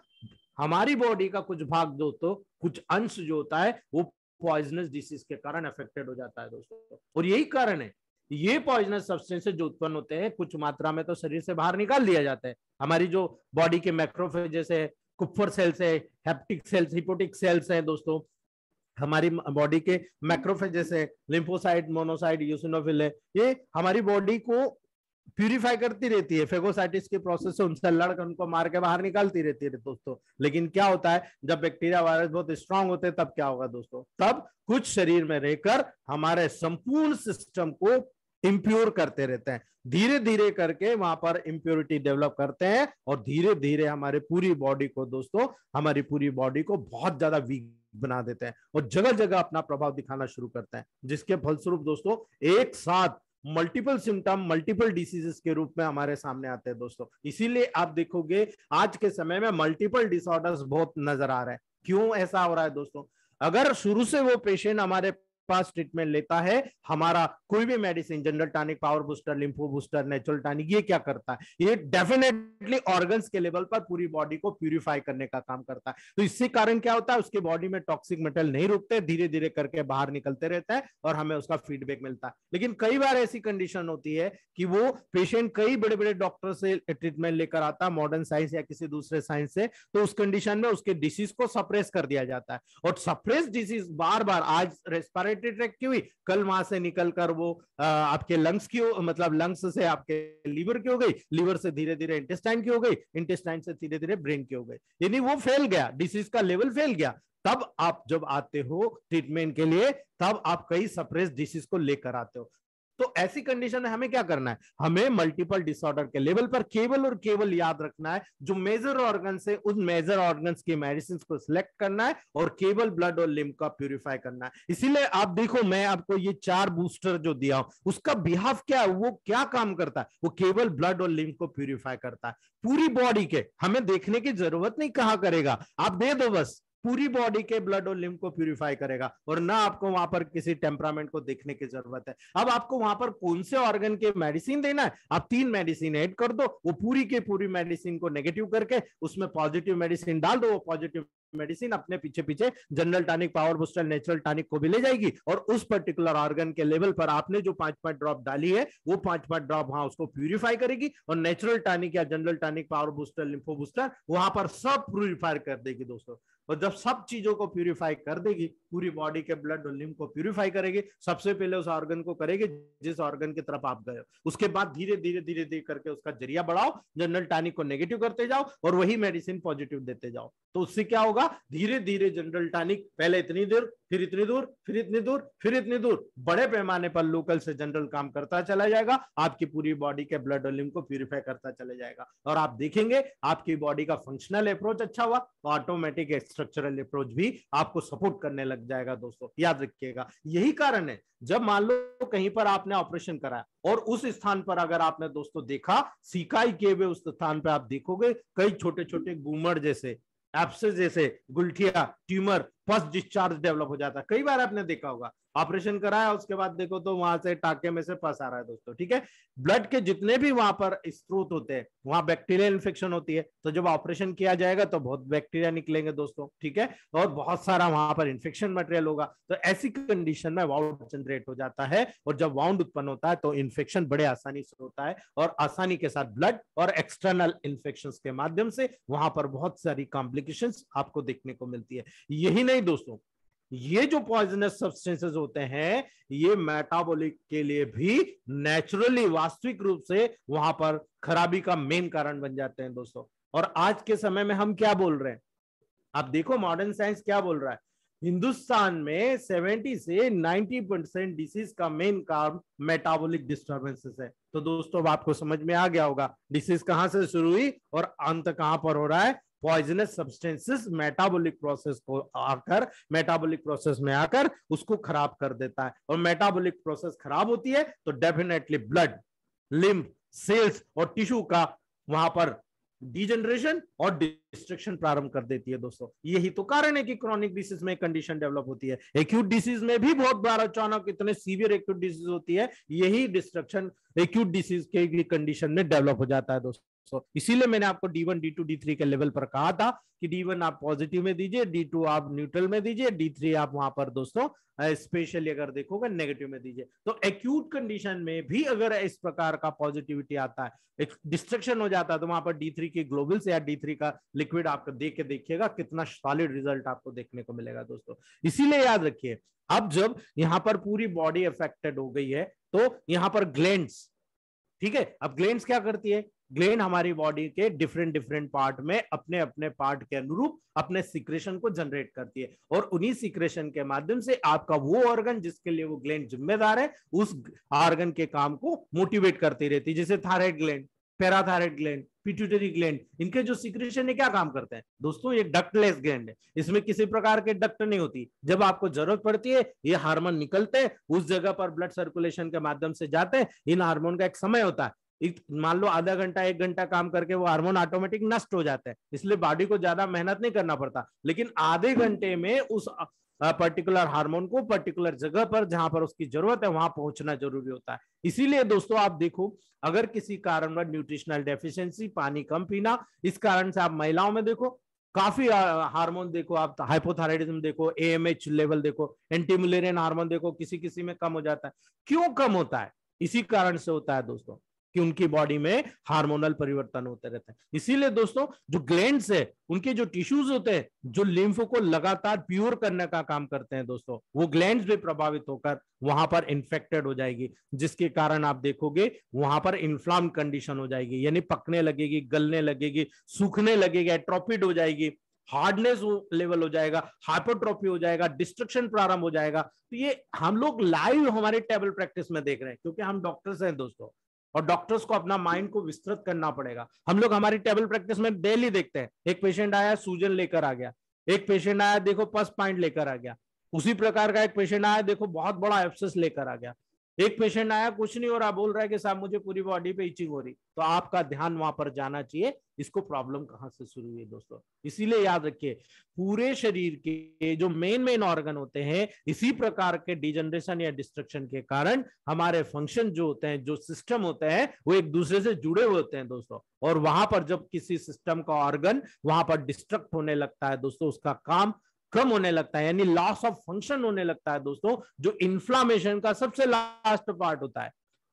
Speaker 1: हमारी बॉडी का कुछ भाग जो तो कुछ अंश जो होता है, वो पॉइजनस डिसीज के कारण अफेक्टेड हो जाता है दोस्तों। और यही कारण है, ये पॉइजनस सब्सटेंसेस जो उत्पन्न होते हैं, कुछ मात्रा में तो शरीर से बाहर निकाल लिया जाता है। हमारी जो बॉडी के मैक्रोफेज जैसे कुफर सेल्स है हेप्टिक सेल्स हिपोटिक सेल्स है दोस्तों, हमारी बॉडी के मैक्रोफेज जैसे लिम्फोसाइट मोनोसाइट यूसिनोफिल है, ये हमारी बॉडी को प्यूरिफाई करती रहती है फेगोसाइटिस के प्रोसेस से उनसे लड़कर उनको मार के बाहर निकालती रहती है दोस्तों। लेकिन क्या होता है, जब बैक्टीरिया वायरस बहुत स्ट्रांग होते हैं, तब क्या होगा दोस्तों? तब कुछ शरीर में रहकर हमारे संपूर्ण सिस्टम को इम्प्योर करते रहते हैं। धीरे धीरे करके वहाँ पर इम्प्योरिटी डेवलप करते हैं और धीरे धीरे हमारे पूरी बॉडी को दोस्तों, हमारी पूरी बॉडी को बहुत ज़्यादा वीक बना देते हैं और जगह जगह अपना प्रभाव दिखाना शुरू करते हैं। जिसके फलस्वरूप दोस्तों, एक साथ मल्टीपल सिम्टम मल्टीपल डिसीजेस के रूप में हमारे सामने आते हैं दोस्तों। इसीलिए आप देखोगे, आज के समय में मल्टीपल डिसऑर्डर्स बहुत नज़र आ रहे हैं। क्यों ऐसा हो रहा है दोस्तों? अगर शुरू से वो पेशेंट हमारे पास ट्रीटमेंट लेता है, हमारा कोई भी medicine general tonic power booster lympho booster natural tonic ये क्या करता है? ये डेफिनेटली ऑर्गन्स के लेवल पर पूरी बॉडी को प्यूरिफाई करने का काम करता है। तो इससे कारण क्या होता है? उसके बॉडी में टॉक्सिक मेटल नहीं रुकते धीरे धीरे करके बाहर निकलते रहता है और हमें उसका फीडबैक मिलता है। लेकिन कई बार ऐसी कंडीशन होती है कि वो पेशेंट कई बड़े बड़े डॉक्टर से ट्रीटमेंट लेकर आता है मॉडर्न साइंस या किसी दूसरे साइंस से तो उस कंडीशन में उसके डिसीज को सप्रेस कर दिया जाता है। और सप्रेस डिसीज बार बार आज रेस्पिरेटरी रेस्पिरेटरी ट्रैक की हुई। कल वहाँ से निकल कर वो आ, आपके लंग्स की मतलब लंग्स से आपके लीवर की हो गई। लीवर से धीरे धीरे इंटेस्टाइन की हो गई। इंटेस्टाइन से धीरे धीरे ब्रेन की हो गई। यानी वो फेल गया। डिसीज का लेवल फेल गया। तब आप जब आते हो ट्रीटमेंट के लिए तब आप कई सप्रेस डिसीज को लेकर आते हो। तो ऐसी कंडीशन में हमें क्या करना है? हमें मल्टीपल डिसऑर्डर के लेवल पर केवल और केवल याद रखना है, जो मेजर ऑर्गन से उन मेजर ऑर्गन की मेडिसिन को सिलेक्ट करना है और केवल ब्लड और लिम का प्यूरिफाई करना है। इसीलिए आप देखो, मैं आपको ये चार बूस्टर जो दिया हूँ, उसका बिहाफ क्या है? वो क्या काम करता है? वो केवल ब्लड और लिम को प्यूरिफाई करता है। पूरी बॉडी के, हमें देखने की ज़रूरत नहीं कहा करेगा। आप दे दो बस। पूरी बॉडी के ब्लड और लिम को प्यूरिफाई करेगा और ना आपको वहाँ पर किसी टेम्परामेंट को देखने की ज़रूरत है। अब आपको वहाँ पर कौन से ऑर्गन के मेडिसिन देना है? आप तीन मेडिसिन ऐड कर दो, वो पूरी के पूरी मेडिसिन को नेगेटिव करके उसमें पॉजिटिव मेडिसिन डाल दो, वो पॉजिटिव मेडिसिन अपने पीछे पीछे general tonic power booster natural tonic को भी ले जाएगी और उस पर्टिकुलर ऑर्गन के लेवल पर आपने जो पाँच पाँच ड्रॉप डाली है, वो पाँच पाँच ड्रॉप वहाँ उसको प्यूरिफाई करेगी और नेचुरल टॉनिक या general tonic power booster lympho booster वहाँ पर सब प्यूरिफाई कर देगी दोस्तों। और जब सब चीज़ों को प्यूरिफाई कर देगी, पूरी बॉडी के ब्लड और लिम को प्यूरिफाई करेगी, सबसे पहले उस ऑर्गन को करेगी, जिस ऑर्गन की तरफ़ आप गए उसके बाद धीरे धीरे धीरे धीरे करके उसका ज़रिया बढ़ाओ जनरल टैनिक को नेगेटिव करते जाओ और वही मेडिसिन पॉजिटिव देते जाओ। तो उससे क्या होगा? धीरे धीरे जनरल टैनिक पहले इतनी देर फिर इतनी दूर, फिर इतनी दूर, फिर इतनी दूर। बड़े पैमाने पर लोकल से जनरल काम करता चला जाएगा, आपकी पूरी बॉडी के ब्लड लिम्फ को प्यूरिफाई करता चला जाएगा। और आप देखेंगे, आपकी बॉडी का फंक्शनल अप्रोच अच्छा हुआ ऑटोमेटिक स्ट्रक्चरल अप्रोच भी आपको सपोर्ट करने लग जाएगा दोस्तों, याद रखिएगा। यही कारण है, जब मान लो कहीं पर आपने ऑपरेशन कराया और उस स्थान पर अगर आपने दोस्तों देखा सिकाई किए हुए उस स्थान पर आप देखोगे, कई छोटे छोटे गुमड़ जैसे एप्स जैसे, गुल्ठिया ट्यूमर फ़र्स्ट डिस्चार्ज डेवलप हो जाता है। कई बार आपने देखा होगा, ऑपरेशन कराया, उसके बाद देखो तो वहाँ से टाके में से पस आ रहा है दोस्तों, ठीक है? ब्लड के जितने भी वहाँ पर स्त्रोत होते हैं, वहाँ बैक्टीरियल इन्फेक्शन होती है तो जब ऑपरेशन किया जाएगा तो बहुत बैक्टीरिया निकलेंगे दोस्तों, ठीक है? और बहुत सारा वहाँ पर इन्फेक्शन मटेरियल होगा तो ऐसी कंडीशन में वाउंड जनरेट हो जाता है और जब वाउंड उत्पन्न होता है तो इन्फेक्शन बड़े आसानी से होता है और आसानी के साथ ब्लड और एक्सटर्नल इन्फेक्शन के माध्यम से वहाँ पर बहुत सारी कॉम्प्लिकेशन आपको देखने को मिलती है। यही नहीं दोस्तों, ये जो पॉइजनस सब्सटेंसेस होते हैं, ये मेटाबॉलिक के लिए भी नेचुरली वास्तविक रूप से वहाँ पर खराबी का मेन कारण बन जाते हैं दोस्तों। और आज के समय में हम क्या बोल रहे हैं? आप देखो मॉडर्न साइंस क्या बोल रहा है। हिंदुस्तान में 70 से 90 परसेंट डिसीज का मेन कारण मेटाबॉलिक डिस्टर्बेंसेस है। तो दोस्तों आपको समझ में आ गया होगा डिसीज कहाँ से शुरू हुई और अंत कहाँ पर हो रहा है। पॉइजनस सब्सटेंसेस मेटाबॉलिक प्रोसेस को आकर मेटाबॉलिक प्रोसेस में आकर उसको खराब कर देता है। और मेटाबॉलिक प्रोसेस खराब होती है तो डेफिनेटली ब्लड लिम्फ सेल्स और टिश्यू का वहाँ पर डिजेनरेशन और डिस्ट्रक्शन प्रारंभ कर देती है दोस्तों। यही तो कारण है कि क्रॉनिक डिसीज में कंडीशन डेवलप होती है। एक्यूट डिसीज में भी बहुत बार अचानक इतने सीवियर एक्यूट डिसीज होती है, यही डिस्ट्रक्शन एक्यूट डिसीज के कंडीशन में डेवलप हो जाता है दोस्तों। सो इसीलिए मैंने आपको D one D two D three के लेवल पर कहा था कि डी वन आप पॉजिटिव में दीजिए डी टू आप न्यूट्रल में दीजिए डी थ्री आप वहाँ पर दोस्तों स्पेशली अगर देखोगे नेगेटिव में दीजिए। तो एक्यूट कंडीशन में भी अगर इस प्रकार का पॉजिटिविटी आता है डिस्ट्रक्शन हो जाता है तो वहाँ पर डी थ्री की ग्लोबल्स या डी थ्री का लिक्विड आपको देख के देखिएगा, कितना सॉलिड रिज़ल्ट आपको देखने को मिलेगा दोस्तों। इसीलिए याद रखिए, अब जब यहाँ पर पूरी बॉडी अफेक्टेड हो गई है तो यहाँ पर ग्लैंड्स ठीक है? अब ग्लैंड्स क्या करती है? ग्लैंड हमारी बॉडी के डिफरेंट डिफरेंट पार्ट में अपने अपने पार्ट के अनुरूप अपने सिक्रेशन को जनरेट करती है। और उन्हीं सिक्रेशन के माध्यम से आपका वो ऑर्गन जिसके लिए वो ग्लैंड जिम्मेदार है, उस ऑर्गन के काम को मोटिवेट करती रहती है। जैसे thyroid gland parathyroid gland pituitary gland इनके जो सिक्रेशन है, क्या काम करते हैं? दोस्तों, ये डक्टलेस ग्लैंड है। इसमें किसी प्रकार के डक्ट नहीं होती। जब आपको ज़रूरत पड़ती है, ये हार्मोन निकलते हैं, उस जगह पर ब्लड सर्कुलेशन के माध्यम से जाते हैं, इन हार्मोन का एक समय होता है। मान लो आधा घंटा, एक घंटा काम करके वो हार्मोन ऑटोमेटिक नष्ट हो जाते हैं। इसलिए बॉडी को ज़्यादा मेहनत नहीं करना पड़ता। लेकिन आधे घंटे में उस पर्टिकुलर हार्मोन को पर्टिकुलर जगह पर जहाँ पर उसकी ज़रूरत है, वहाँ पहुँचना ज़रूरी होता है। इसीलिए दोस्तों आप देखो, अगर किसी कारण न्यूट्रिशनल डेफिशिएंसी पानी कम पीना, इस कारण से आप महिलाओं में देखो, काफ़ी हार्मोन देखो आप हाइपोथायराइडिज्म देखो एएमएच लेवल देखो एंटीमुलेरियन हार्मोन देखो किसी किसी में कम हो जाता है। क्यों कम होता है? इसी कारण से होता है दोस्तों। कि उनकी बॉडी में हार्मोनल परिवर्तन होते रहते हैं। इसीलिए दोस्तों, जो ग्लैंड्स है, उनके जो टिश्यूज होते हैं, जो लिम्फ को लगातार प्योर करने का काम करते हैं दोस्तों, वो ग्लैंड्स भी प्रभावित होकर वहाँ पर इन्फेक्टेड हो जाएगी, जिसके कारण आप देखोगे वहाँ पर इन्फ्लाम कंडीशन हो जाएगी, यानी पकने लगेगी, गलने लगेगी, सूखने लगेगी एट्रोपिड हो जाएगी हार्डनेस लेवल हो जाएगा हाइपोट्रोपी हो जाएगा डिस्ट्रक्शन प्रारंभ हो जाएगा। तो ये हम लोग लाइव हमारे टेबल प्रैक्टिस में देख रहे हैं, क्योंकि हम डॉक्टर्स हैं दोस्तों। और डॉक्टर्स को अपना माइंड को विस्तृत करना पड़ेगा। हम लोग हमारी टेबल प्रैक्टिस में डेली देखते हैं। एक पेशेंट आया, सूजन लेकर आ गया। एक पेशेंट आया, देखो पस पॉइंट लेकर आ गया। उसी प्रकार का एक पेशेंट आया, देखो बहुत बड़ा एफसेस लेकर आ गया। एक पेशेंट आया, कुछ नहीं हो रहा, बोल रहा है कि साहब मुझे पूरी बॉडी पे इचिंग हो रही। तो आपका ध्यान वहाँ पर जाना चाहिए। इसको प्रॉब्लम कहाँ से शुरू हुई दोस्तों? इसीलिए याद रखिए, पूरे शरीर के जो मेन मेन ऑर्गन होते हैं, इसी प्रकार के डिजनरेशन या डिस्ट्रक्शन के कारण हमारे फ़ंक्शन जो होते हैं, जो सिस्टम होते हैं, वो एक दूसरे से जुड़े होते हैं दोस्तों। और वहाँ पर जब किसी सिस्टम का ऑर्गन वहाँ पर डिस्ट्रक्ट होने लगता है दोस्तों, उसका काम कम होने लगता है, यानी लॉस ऑफ़ फ़ंक्शन होने लगता है दोस्तों, जो इन्फ्लामेशन का सबसे लास्ट पार्ट होता है।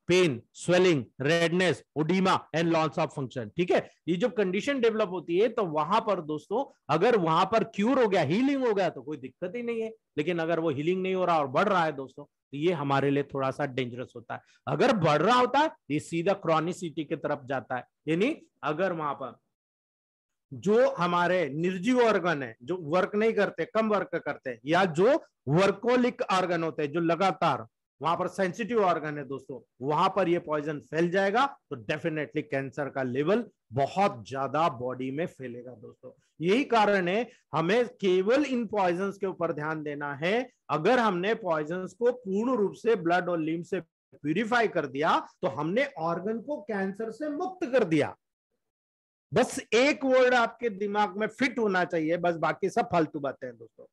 Speaker 1: Pain swelling redness oedema and loss of function ठीक है? ये जब कंडीशन डेवलप होती है तो वहाँ पर दोस्तों, अगर वहाँ पर क्यूर हो गया हीलिंग हो गया तो कोई दिक्कत ही नहीं है। लेकिन अगर वो हीलिंग नहीं हो रहा और बढ़ रहा है दोस्तों तो ये हमारे लिए थोड़ा सा डेंजरस होता है। अगर बढ़ रहा होता है, ये सीधा क्रॉनिसिटी की तरफ़ जाता है। यानी अगर वहाँ पर जो हमारे निर्जीव ऑर्गन है, जो वर्क नहीं करते, कम वर्क करते या जो वर्कोलिक ऑर्गन होते हैं, जो लगातार, वहाँ पर सेंसिटिव ऑर्गन है दोस्तों, वहाँ पर ये पॉइजन फैल जाएगा तो डेफिनेटली कैंसर का लेवल बहुत ज़्यादा बॉडी में फैलेगा दोस्तों। यही कारण है, हमें केवल इन पॉइजन के ऊपर ध्यान देना है। अगर हमने पॉइजन को पूर्ण रूप से ब्लड और लिम से प्यूरिफाई कर दिया तो हमने ऑर्गन को कैंसर से मुक्त कर दिया। बस एक वर्ड आपके दिमाग में फिट होना चाहिए, बस बाकी सब फालतू बातें हैं दोस्तों।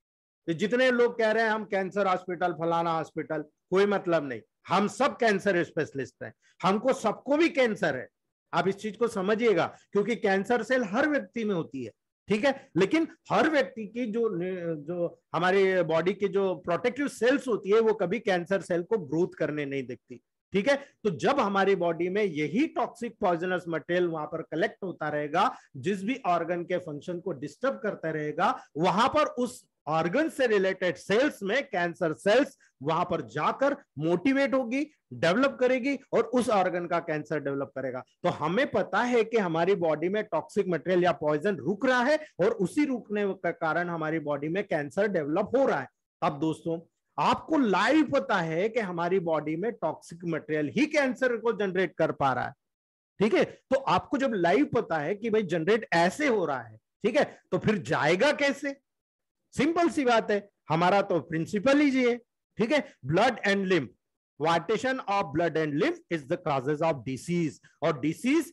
Speaker 1: तो जितने लोग कह रहे हैं, हम कैंसर हॉस्पिटल फलाना हॉस्पिटल कोई मतलब नहीं। हम सब कैंसर स्पेशलिस्ट हैं। हमको सबको भी कैंसर है। आप इस चीज़ को समझिएगा, क्योंकि कैंसर सेल हर व्यक्ति में होती है, ठीक है? लेकिन हर व्यक्ति की जो जो हमारे बॉडी की जो प्रोटेक्टिव सेल्स होती है, वो कभी कैंसर सेल को ग्रोथ करने नहीं देखती। ठीक है? तो जब हमारी बॉडी में यही टॉक्सिक पॉइजनस मटेरियल वहाँ पर कलेक्ट होता रहेगा, जिस भी ऑर्गन के फ़ंक्शन को डिस्टर्ब करता रहेगा, वहाँ पर उस ऑर्गन से रिलेटेड सेल्स में कैंसर सेल्स वहाँ पर जाकर मोटिवेट होगी डेवलप करेगी और उस ऑर्गन का कैंसर डेवलप करेगा। तो हमें पता है कि हमारी बॉडी में टॉक्सिक मटेरियल या पॉइजन रुक रहा है और उसी रुकने के कारण हमारी बॉडी में कैंसर डेवलप हो रहा है। अब दोस्तों आपको लाइव पता है कि हमारी बॉडी में टॉक्सिक मटेरियल ही कैंसर को जनरेट कर पा रहा है। ठीक है? तो आपको जब लाइव पता है कि भाई जनरेट ऐसे हो रहा है, ठीक है? तो फिर जाएगा कैसे? सिंपल सी बात है। हमारा तो प्रिंसिपल ही है, ठीक है? Blood and lymph vitiation of blood and lymph is the causes of disease और डिसीज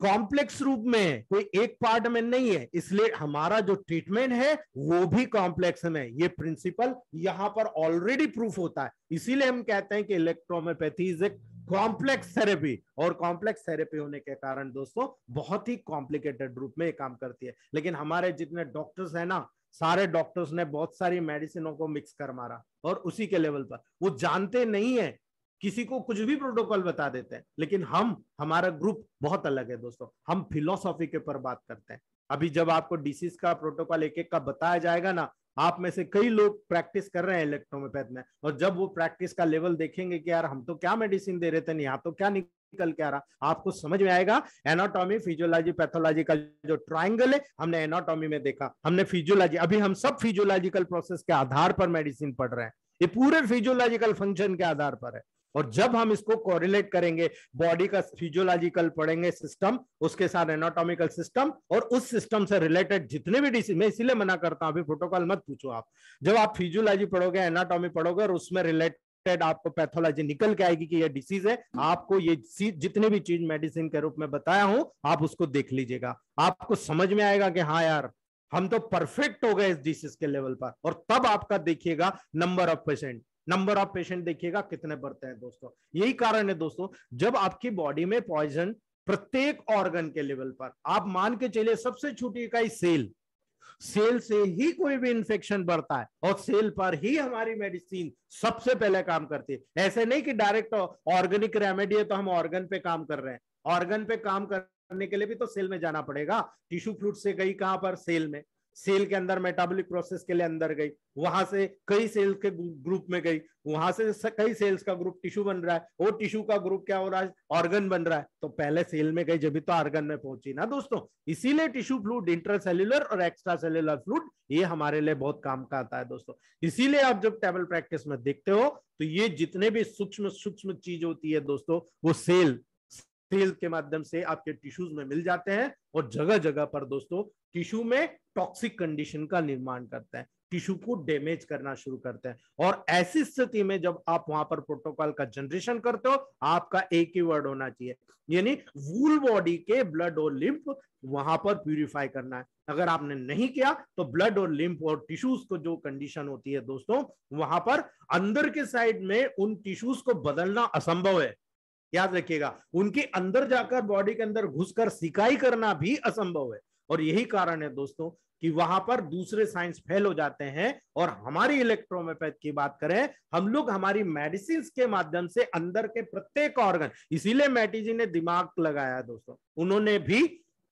Speaker 1: कॉम्प्लेक्स रूप में है कोई एक पार्ट में नहीं है, इसलिए हमारा जो ट्रीटमेंट है, वो भी कॉम्प्लेक्स में ये प्रिंसिपल यहाँ पर ऑलरेडी प्रूफ होता है। इसीलिए हम कहते हैं कि electrohomoeopathy is a complex therapy और कॉम्प्लेक्स थेरेपी होने के कारण दोस्तों, बहुत ही कॉम्प्लिकेटेड रूप में ये काम करती है। लेकिन हमारे जितने डॉक्टर्स है ना, सारे डॉक्टर्स ने बहुत सारी मेडिसिनों को मिक्स कर मारा और उसी के लेवल पर। वो जानते नहीं है किसी को कुछ भी प्रोटोकॉल बता देते हैं। लेकिन हम, हमारा ग्रुप बहुत अलग है दोस्तों। हम फिलोसॉफी के ऊपर बात करते हैं। अभी जब आपको डिसीज का प्रोटोकॉल एक एक का बताया जाएगा ना, आप में से कई लोग प्रैक्टिस कर रहे हैं इलेक्ट्रोमोपैथ में। और जब वो प्रैक्टिस का लेवल देखेंगे कि यार, हम तो क्या मेडिसिन दे रहे थे, यहाँ तो क्या निकल के आ रहा, आपको समझ में आएगा एनाटॉमी फिजियोलॉजी पैथोलॉजी का जो ट्राइंगल है, हमने एनाटॉमी में देखा। हमने फिजियोलॉजी अभी हम सब फिजियोलॉजिकल प्रोसेस के आधार पर मेडिसिन पढ़ रहे हैं। ये पूरे फिजियोलॉजिकल फ़ंक्शन के आधार पर है। और जब हम इसको कोरिलेट करेंगे बॉडी का फिजियोलॉजिकल पढ़ेंगे सिस्टम उसके साथ एनाटॉमिकल सिस्टम और उस सिस्टम से रिलेटेड जितने भी डिसीज मैं इसीलिए मना करता हूँ, अभी प्रोटोकॉल मत पूछो आप। जब आप फिजियोलॉजी पढ़ोगे एनाटॉमी पढ़ोगे और उसमें रिलेटेड आपको पैथोलॉजी निकल के आएगी कि ये डिसीज है, आपको ये जितने भी चीज़ मेडिसिन के रूप में बताया हूँ, आप उसको देख लीजिएगा। आपको समझ में आएगा कि हाँ यार, हम तो परफेक्ट हो गए इस डिसीज के लेवल पर और तब आपका देखिएगा number of patient number of patient देखिएगा कितने बढ़ते हैं दोस्तों। यही कारण है दोस्तों, जब आपकी बॉडी में पॉइजन प्रत्येक ऑर्गन के लेवल पर, आप मान के चलिए सबसे छोटी इकाई सेल सेल से ही कोई भी इंफेक्शन बढ़ता है और सेल पर ही हमारी मेडिसिन सबसे पहले काम करती है। ऐसे नहीं कि डायरेक्ट ऑर्गेनिक रेमेडी है तो हम ऑर्गन पे काम कर रहे हैं। ऑर्गन पे काम करने के लिए भी तो सेल में जाना पड़ेगा। टिश्यू फ्लूट से गई कहाँ पर? सेल में। सेल के अंदर मेटाबॉलिक प्रोसेस के लिए अंदर गई। वहाँ से कई सेल्स के ग्रुप में गई। वहाँ से कई सेल्स का ग्रुप टिश्यू बन रहा है। वो टिश्यू का ग्रुप क्या हो रहा है? ऑर्गन बन रहा है। तो पहले सेल में गई, जब तो ऑर्गन में पहुँची ना दोस्तों। इसीलिए टिश्यू फ्लूड इंटरसेल्युलर और एक्स्ट्रा सेल्युलर फ्लूड ये हमारे लिए बहुत काम का आता है दोस्तों। इसीलिए आप जब टेबल प्रैक्टिस में देखते हो तो ये जितने भी सूक्ष्म सूक्ष्म चीज़ होती है दोस्तों, वो सेल सेल के माध्यम से आपके टिश्यूज में मिल जाते हैं और जगह जगह पर दोस्तों टिश्यू में टॉक्सिक कंडीशन का निर्माण करते हैं। टिश्यू को डैमेज करना शुरू करते हैं। और ऐसी स्थिति में जब आप वहाँ पर प्रोटोकॉल का जनरेशन करते हो, आपका एक ही वर्ड होना चाहिए। यानी वूल बॉडी के ब्लड और लिम्फ वहाँ पर प्यूरिफाई करना है। अगर आपने नहीं किया तो ब्लड और लिम्फ और टिश्यूज को जो कंडीशन होती है दोस्तों, वहाँ पर अंदर के साइड में उन टिश्यूज को बदलना असंभव है। याद रखिएगा, उनके अंदर जाकर बॉडी के अंदर घुसकर सिकाई करना भी असंभव है। और यही कारण है दोस्तों कि वहाँ पर दूसरे साइंस फेल हो जाते हैं और हमारी इलेक्ट्रोमोपैथ की बात करें, हम लोग हमारी मेडिसिन के माध्यम से अंदर के प्रत्येक ऑर्गन इसीलिए मैटी जी ने दिमाग लगाया दोस्तों। उन्होंने भी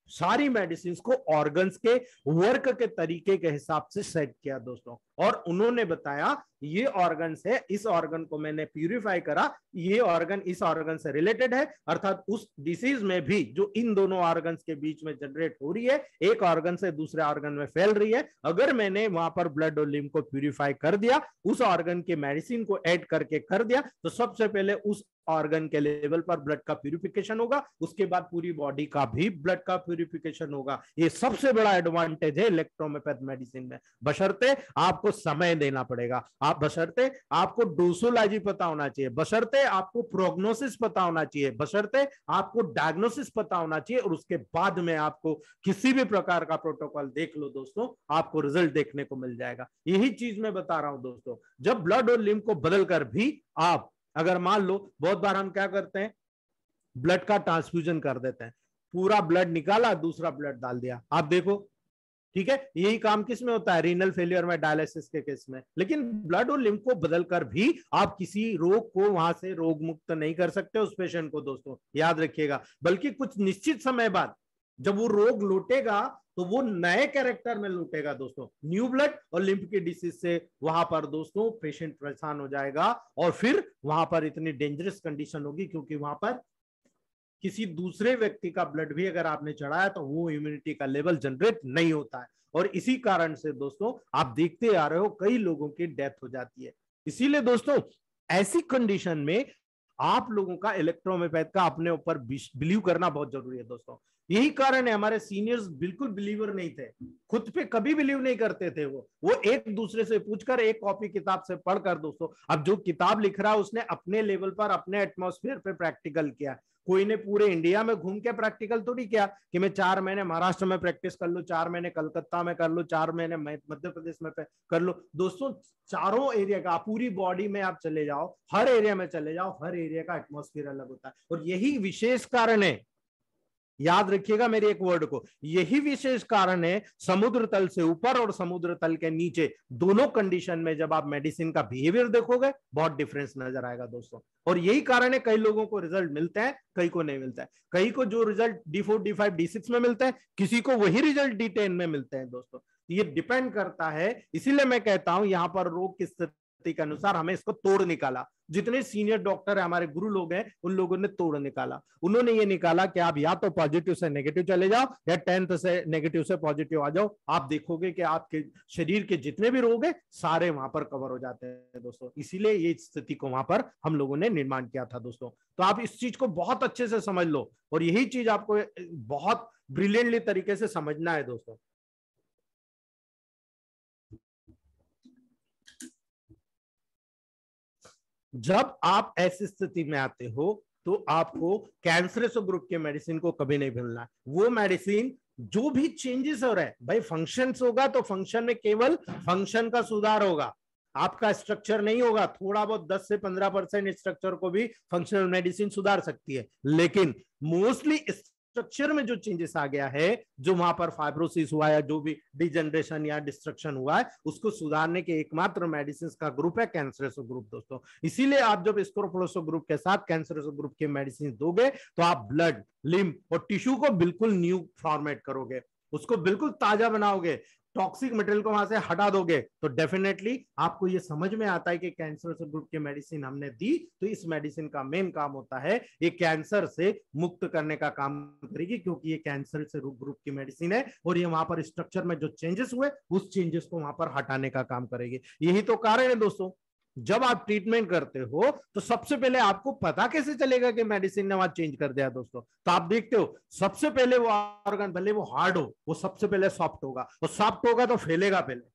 Speaker 1: सारी मेडिसिन को ऑर्गन्स के वर्क के तरीके के हिसाब से सेट किया दोस्तों। और उन्होंने बताया, ये ऑर्गन है, इस ऑर्गन को मैंने प्यूरिफाई करा, ये ऑर्गन इस ऑर्गन से रिलेटेड है। अर्थात उस डिसीज में भी, जो इन दोनों ऑर्गन के बीच में जनरेट हो रही है, एक ऑर्गन से दूसरे ऑर्गन में फैल रही है। अगर मैंने वहाँ पर ब्लड और लिम को प्यूरिफाई कर दिया, उस ऑर्गन के मेडिसिन को एड करके कर दिया तो सबसे पहले उस ऑर्गन के लेवल पर ब्लड का प्यूरिफिकेशन होगा, उसके बाद पूरी बॉडी का भी ब्लड का प्यूरिफिकेशन होगा। ये सबसे बड़ा एडवांटेज है इलेक्ट्रोमोपैथ मेडिसिन में। बशर्ते आपको समय देना पड़ेगा। आप, बशर्ते आपको डोसोलॉजी पता होना चाहिए। बशर्ते आपको प्रोग्नोसिस पता होना चाहिए। बशर्ते आपको डायग्नोसिस पता होना चाहिए और उसके बाद में आपको किसी भी प्रकार का प्रोटोकॉल देख लो दोस्तों, आपको रिज़ल्ट देखने को मिल जाएगा। यही चीज़ मैं बता रहा हूँ दोस्तों। जब ब्लड और लिम को बदल कर भी आप अगर मान लो, बहुत बार हम क्या करते हैं? ब्लड का ट्रांसफ्यूजन कर देते हैं। पूरा ब्लड निकाला, दूसरा ब्लड डाल दिया। आप देखो, ठीक है? यही काम किसमें होता है? रीनल फेलियर में डायलिसिस के केस में। लेकिन ब्लड और लिम्फ को बदलकर भी आप किसी रोग को वहाँ से रोग मुक्त नहीं कर सकते उस पेशेंट को, दोस्तों। याद रखिएगा। बल्कि कुछ निश्चित समय बाद जब वो रोग लौटेगा तो वो नए कैरेक्टर में लूटेगा दोस्तों। न्यू ब्लड और लिम्फ की डिसीज से वहाँ पर दोस्तों पेशेंट परेशान हो जाएगा और फिर वहाँ पर इतनी डेंजरस कंडीशन होगी क्योंकि वहाँ पर किसी दूसरे व्यक्ति का ब्लड भी अगर आपने चढ़ाया तो वो इम्यूनिटी का लेवल जनरेट नहीं होता है। और इसी कारण से दोस्तों आप देखते आ रहे हो कई लोगों की डेथ हो जाती है। इसीलिए दोस्तों, ऐसी कंडीशन में आप लोगों का इलेक्ट्रोमोपैथ का अपने ऊपर बिलीव करना बहुत ज़रूरी है दोस्तों। यही कारण है, हमारे सीनियर्स बिल्कुल बिलीवर नहीं थे। खुद पे कभी बिलीव नहीं करते थे वो। वो एक दूसरे से पूछकर एक कॉपी किताब से पढ़कर दोस्तों, अब जो किताब लिख रहा है, उसने अपने लेवल पर, अपने एटमोस्फेयर पे प्रैक्टिकल किया। कोई ने पूरे इंडिया में घूम के प्रैक्टिकल थोड़ी किया कि मैं चार महीने महाराष्ट्र में प्रैक्टिस कर लू, चार महीने कलकत्ता में कर लू, चार महीने मध्य प्रदेश में कर लू। दोस्तों, चारों एरिया का, पूरी बॉडी में आप चले जाओ, हर एरिया में चले जाओ, हर एरिया का एटमोस्फियर अलग होता है। और यही विशेष कारण है याद रखिएगा मेरे एक वर्ड को। यही विशेष कारण है समुद्र तल से ऊपर और समुद्र तल के नीचे। दोनों कंडीशन में जब आप मेडिसिन का बिहेवियर देखोगे, बहुत डिफरेंस नज़र आएगा दोस्तों। और यही कारण है कई लोगों को रिज़ल्ट मिलते हैं, कई को नहीं मिलता है। कई को जो result D four D five D six में मिलते हैं, किसी को वही रिज़ल्ट डी टेन में मिलते हैं दोस्तों। ये डिपेंड करता है, इसीलिए मैं कहता हूँ यहाँ पर रोग किस शक्ति के अनुसार हमें इसको तोड़ निकाला। जितने सीनियर डॉक्टर है, हमारे गुरु लोग हैं, उन लोगों ने तोड़ निकाला। उन्होंने ये निकाला कि आप या तो पॉजिटिव से नेगेटिव चले जाओ, या टेंथ से नेगेटिव से पॉजिटिव आ जाओ। आप देखोगे कि आपके शरीर के जितने भी रोग है, सारे वहाँ पर कवर हो जाते हैं दोस्तों। इसीलिए ये स्थिति को वहाँ पर हम लोगों ने निर्माण किया था दोस्तों। तो आप इस चीज़ को बहुत अच्छे से समझ लो। और यही चीज़ आपको बहुत ब्रिलियंटली तरीके से समझना है दोस्तों। जब आप ऐसी स्थिति में आते हो तो आपको कैंसरस ग्रुप के मेडिसिन को कभी नहीं भूलना वो मेडिसिन जो भी चेंजेस हो रहे हैं, भाई फ़ंक्शन होगा तो फ़ंक्शन में केवल फ़ंक्शन का सुधार होगा। आपका स्ट्रक्चर नहीं होगा, थोड़ा बहुत 10 से 15 परसेंट स्ट्रक्चर को भी फंक्शनल मेडिसिन सुधार सकती है। लेकिन मोस्टली स्ट्रक्चर में जो चेंजेस आ गया है, जो वहाँ पर फाइब्रोसिस हुआ है जो भी डिजनरेशन या डिस्ट्रक्शन हुआ है, उसको सुधारने के एकमात्र मेडिसिन का ग्रुप है कैंसरस ग्रुप दोस्तों। इसीलिए आप जब स्कोरफ्लोसो ग्रुप के साथ कैंसरस ग्रुप के मेडिसिन दोगे तो आप ब्लड लिम और टिश्यू को बिल्कुल न्यू फॉर्मेट करोगे। उसको बिल्कुल ताज़ा बनाओगे। टॉक्सिक मटेरियल को वहाँ से हटा दोगे तो डेफिनेटली आपको ये समझ में आता है कि कैंसर से ग्रुप की मेडिसिन हमने दी तो इस मेडिसिन का मेन काम होता है ये कैंसर से मुक्त करने का काम करेगी, क्योंकि ये कैंसर से ग्रुप की मेडिसिन है, और ये वहाँ पर स्ट्रक्चर में जो चेंजेस हुए, उस चेंजेस को वहाँ पर हटाने का काम करेगी। यही तो कारण है दोस्तों। जब आप ट्रीटमेंट करते हो तो सबसे पहले आपको पता कैसे चलेगा कि मेडिसिन ने वहाँ चेंज कर दिया दोस्तों? तो आप देखते हो, सबसे पहले वो ऑर्गन भले वो हार्ड हो, वो सबसे पहले सॉफ्ट होगा। और सॉफ्ट होगा तो फैलेगा पहले।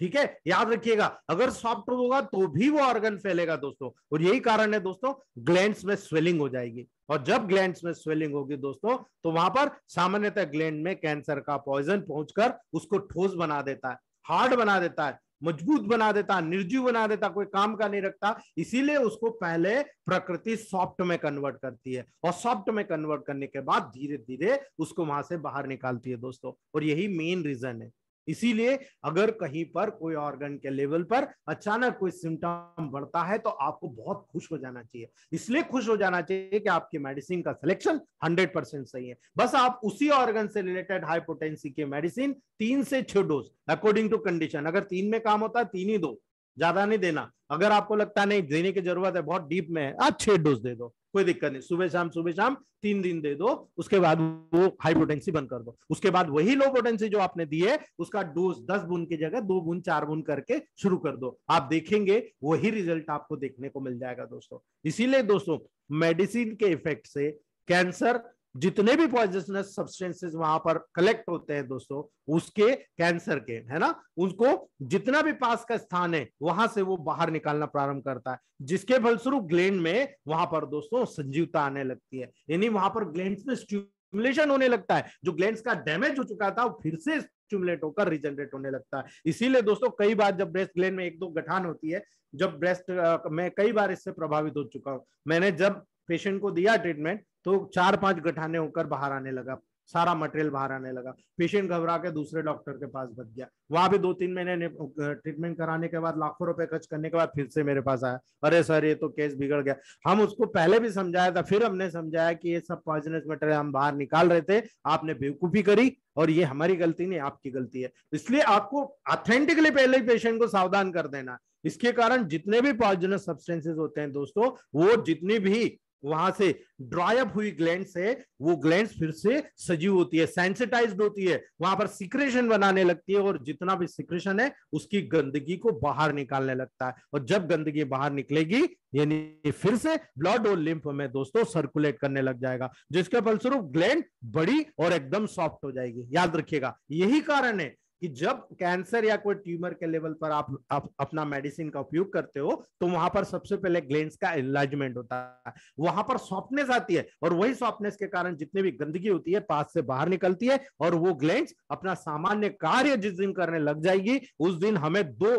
Speaker 1: ठीक है? याद रखिएगा, अगर सॉफ्ट होगा तो भी वो ऑर्गन फैलेगा दोस्तों। और यही कारण है दोस्तों ग्लैंड्स में स्वेलिंग हो जाएगी। और जब ग्लैंड्स में स्वेलिंग होगी दोस्तों तो वहाँ पर सामान्यतः ग्लैंड में कैंसर का पॉइजन पहुंचकर उसको ठोस बना देता है हार्ड बना देता है। मज़बूत बना देता, निर्जीव बना देता, कोई काम का नहीं रखता, इसीलिए उसको पहले प्रकृति सॉफ्ट में कन्वर्ट करती है और सॉफ्ट में कन्वर्ट करने के बाद धीरे धीरे उसको वहाँ से बाहर निकालती है दोस्तों और यही मेन रीजन है। इसीलिए अगर कहीं पर कोई ऑर्गन के लेवल पर अचानक कोई सिम्टम बढ़ता है तो आपको बहुत खुश हो जाना चाहिए। इसलिए खुश हो जाना चाहिए कि आपकी मेडिसिन का सिलेक्शन 100 परसेंट सही है। बस आप उसी ऑर्गन से रिलेटेड हाई पोटेंसी के मेडिसिन तीन से छह डोज अकॉर्डिंग टू कंडीशन अगर तीन में काम होता है, तीन ही दो, ज़्यादा नहीं देना। अगर आपको लगता नहीं, देने की ज़रूरत है, बहुत डीप में है, आप छह डोज दे दो। कोई दिक्कत नहीं। सुबह शाम सुबह शाम तीन दिन दे दो, उसके बाद वो हाई पोटेंसी बंद कर दो। उसके बाद वही लो पोटेंसी जो आपने दी है, उसका डोज दस बुन की जगह दो बुन चार बुन करके शुरू कर दो। आप देखेंगे, वही रिज़ल्ट आपको देखने को मिल जाएगा दोस्तों। इसीलिए दोस्तों मेडिसिन के इफ़ेक्ट से कैंसर जितने भी पॉइजनस सब्सटेंसेस वहाँ पर कलेक्ट होते हैं दोस्तों, उसके कैंसर के, है ना? उसको जितना भी पास का स्थान है, वहाँ से वो बाहर निकालना प्रारंभ करता है। जिसके फलस्वरूप ग्लैंड में वहाँ पर दोस्तों संजीवता आने लगती है। यानी वहाँ पर ग्लैंड में स्टिमुलेशन होने लगता है। जो ग्लैंड का डैमेज हो चुका था, वो फिर से स्टिमुलेट होकर रिजनरेट होने लगता है। इसीलिए दोस्तों, कई बार जब ब्रेस्ट ग्लैंड में एक दो गठान होती है, जब ब्रेस्ट मैं कई बार इससे प्रभावित हो चुका हूँ। मैंने जब पेशेंट को दिया ट्रीटमेंट तो चार पाँच गठाने होकर बाहर आने लगा, सारा मटेरियल बाहर आने लगा। पेशेंट घबरा के दूसरे डॉक्टर के पास बच गया। वहाँ भी दो तीन महीने ट्रीटमेंट कराने के बाद, लाखों रुपए खर्च करने के बाद फिर से मेरे पास आया। अरे सर, ये तो केस बिगड़ गया। हम उसको पहले भी समझाया था, फिर हमने समझाया कि ये सब पॉइजनस मटेरियल हम बाहर निकाल रहे थे, आपने बेवकूफ़ी करी और ये हमारी गलती नहीं, आपकी गलती है। इसलिए आपको ऑथेंटिकली पहले ही पेशेंट को सावधान कर देना। इसके कारण जितने भी पॉइजनस सब्सटेंसेस होते हैं दोस्तों, वो जितनी भी वहाँ से ड्राई अप हुई ग्लैंड से, वो ग्लैंड फिर से सजीव होती है सेंसिटाइज होती है, वहाँ पर सिक्रेशन बनाने लगती है और जितना भी सिक्रेशन है, उसकी गंदगी को बाहर निकालने लगता है। और जब गंदगी बाहर निकलेगी, यानी फिर से ब्लड और लिम्फ में दोस्तों सर्कुलेट करने लग जाएगा, जिसके फलस्वरूप ग्लैंड बड़ी और एकदम सॉफ्ट हो जाएगी। याद रखिएगा, यही कारण है कि जब कैंसर या कोई ट्यूमर के लेवल पर आप, आप अपना मेडिसिन का उपयोग करते हो तो वहाँ पर सबसे पहले ग्लैंड्स का इलाजमेंट होता है। वहाँ पर सॉफ्टनेस आती है और वही सॉफ्टनेस के कारण जितने भी गंदगी होती है पास से बाहर निकलती है और वो ग्लैंड्स अपना सामान्य कार्य जिस दिन करने लग जाएगी उस दिन हमें दो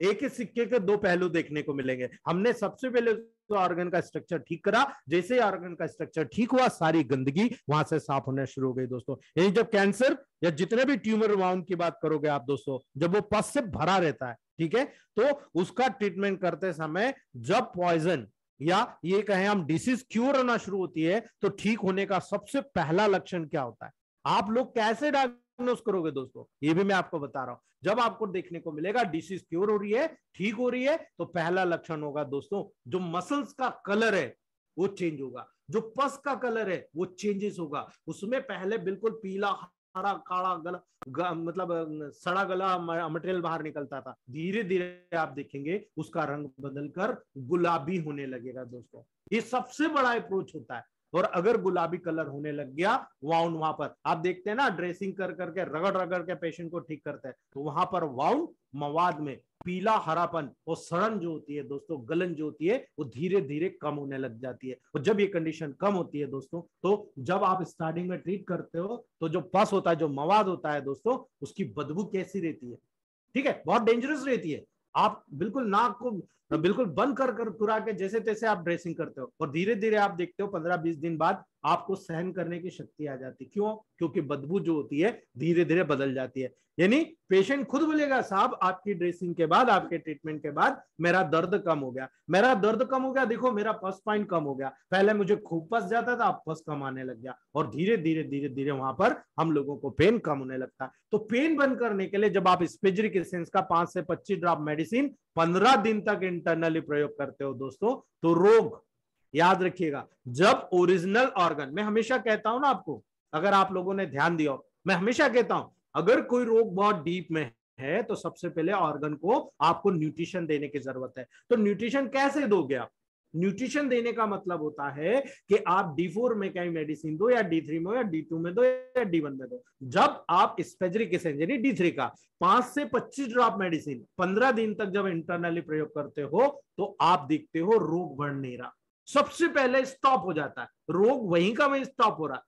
Speaker 1: एक ही सिक्के के दो पहलू देखने को मिलेंगे। हमने सबसे पहले तो ऑर्गन का स्ट्रक्चर ठीक करा। जैसे ऑर्गन का स्ट्रक्चर ठीक हुआ, सारी गंदगी वहाँ से साफ़ होने शुरू हो गई दोस्तों। यानी जब कैंसर या जितने भी ट्यूमर वाउंड की बात करोगे आप दोस्तों, जब वो पस से भरा रहता है, ठीक है? तो उसका ट्रीटमेंट करते समय जब पॉइजन या ये कहें हम डिसीज क्योर होना शुरू होती है तो ठीक होने का सबसे पहला लक्षण क्या होता है? आप लोग कैसे डायग्नोस करोगे दोस्तों? ये भी मैं आपको बता रहा हूँ। जब आपको देखने को मिलेगा डिसीज क्योर हो रही है, ठीक हो रही है तो पहला लक्षण होगा दोस्तों, जो मसल्स का कलर है, वो चेंज होगा। जो पस का कलर है, वो चेंजेस होगा। उसमें पहले बिल्कुल पीला, हरा, काला, गला मतलब सड़ा गला मटेरियल बाहर निकलता था। धीरे धीरे आप देखेंगे, उसका रंग बदलकर गुलाबी होने लगेगा दोस्तों। ये सबसे बड़ा अप्रोच होता है। और अगर गुलाबी कलर होने लग गया वाउंड वहाँ पर। आप देखते हैं ना ड्रेसिंग कर करके, रगड़ रगड़ के पेशेंट को ठीक करते हैं। तो वहाँ पर वाउंड मवाद में पीला हरापन और सड़न जो होती है दोस्तों, गलन जो होती है, वो धीरे धीरे कम होने लग जाती है। और जब ये कंडीशन कम होती है दोस्तों तो जब आप स्टार्टिंग में ट्रीट करते हो तो जो पस होता है, जो मवाद होता है दोस्तों, उसकी बदबू कैसी रहती है? ठीक है, बहुत डेंजरस रहती है। आप बिल्कुल नाक को, बिल्कुल बंद कर कर कुरा के जैसे तैसे आप ड्रेसिंग करते हो। और धीरे धीरे आप देखते हो पंद्रह बीस दिन बाद आपको सहन करने की शक्ति आ जाती। क्यों? क्योंकि बदबू जो होती है धीरे धीरे बदल जाती है। यानी पेशेंट खुद बोलेगा, साहब, आपकी ड्रेसिंग के बाद, आपके ट्रीटमेंट के बाद मेरा दर्द कम हो गया। मेरा दर्द कम हो गया, देखो मेरा पस पॉइंट कम हो गया। पहले मुझे खूब पस जाता था, अब पस कम आने लग गया। और धीरे धीरे धीरे धीरे वहाँ पर हम लोगों को पेन कम होने लगता। है तो पेन बंद करने के लिए जब आप स्पेजरिक एसेंस का पाँच से पच्चीस ड्रॉप मेडिसिन पंद्रह दिन तक इंटरनली प्रयोग करते हो दोस्तों तो रोग, याद रखिएगा, जब ओरिजिनल ऑर्गन मैं हमेशा कहता हूँ ना आपको, अगर आप लोगों ने ध्यान दिया मैं हमेशा कहता हूँ अगर कोई रोग बहुत डीप में है तो सबसे पहले ऑर्गन को आपको न्यूट्रिशन देने की ज़रूरत है। तो न्यूट्रिशन कैसे दोगे आप? न्यूट्रिशन देने का मतलब होता है कि आप डी फोर में कहीं मेडिसिन दो या डी थ्री में या डी टू में दो या डी वन में दो। जब आप स्पेजरिक डी थ्री का पाँच से पच्चीस ड्रॉप मेडिसिन पंद्रह दिन तक जब इंटरनली प्रयोग करते हो तो आप देखते हो रोग बढ़ नहीं रहा। सबसे पहले स्टॉप हो जाता है। रोग वहीं का वहीं स्टॉप हो रहा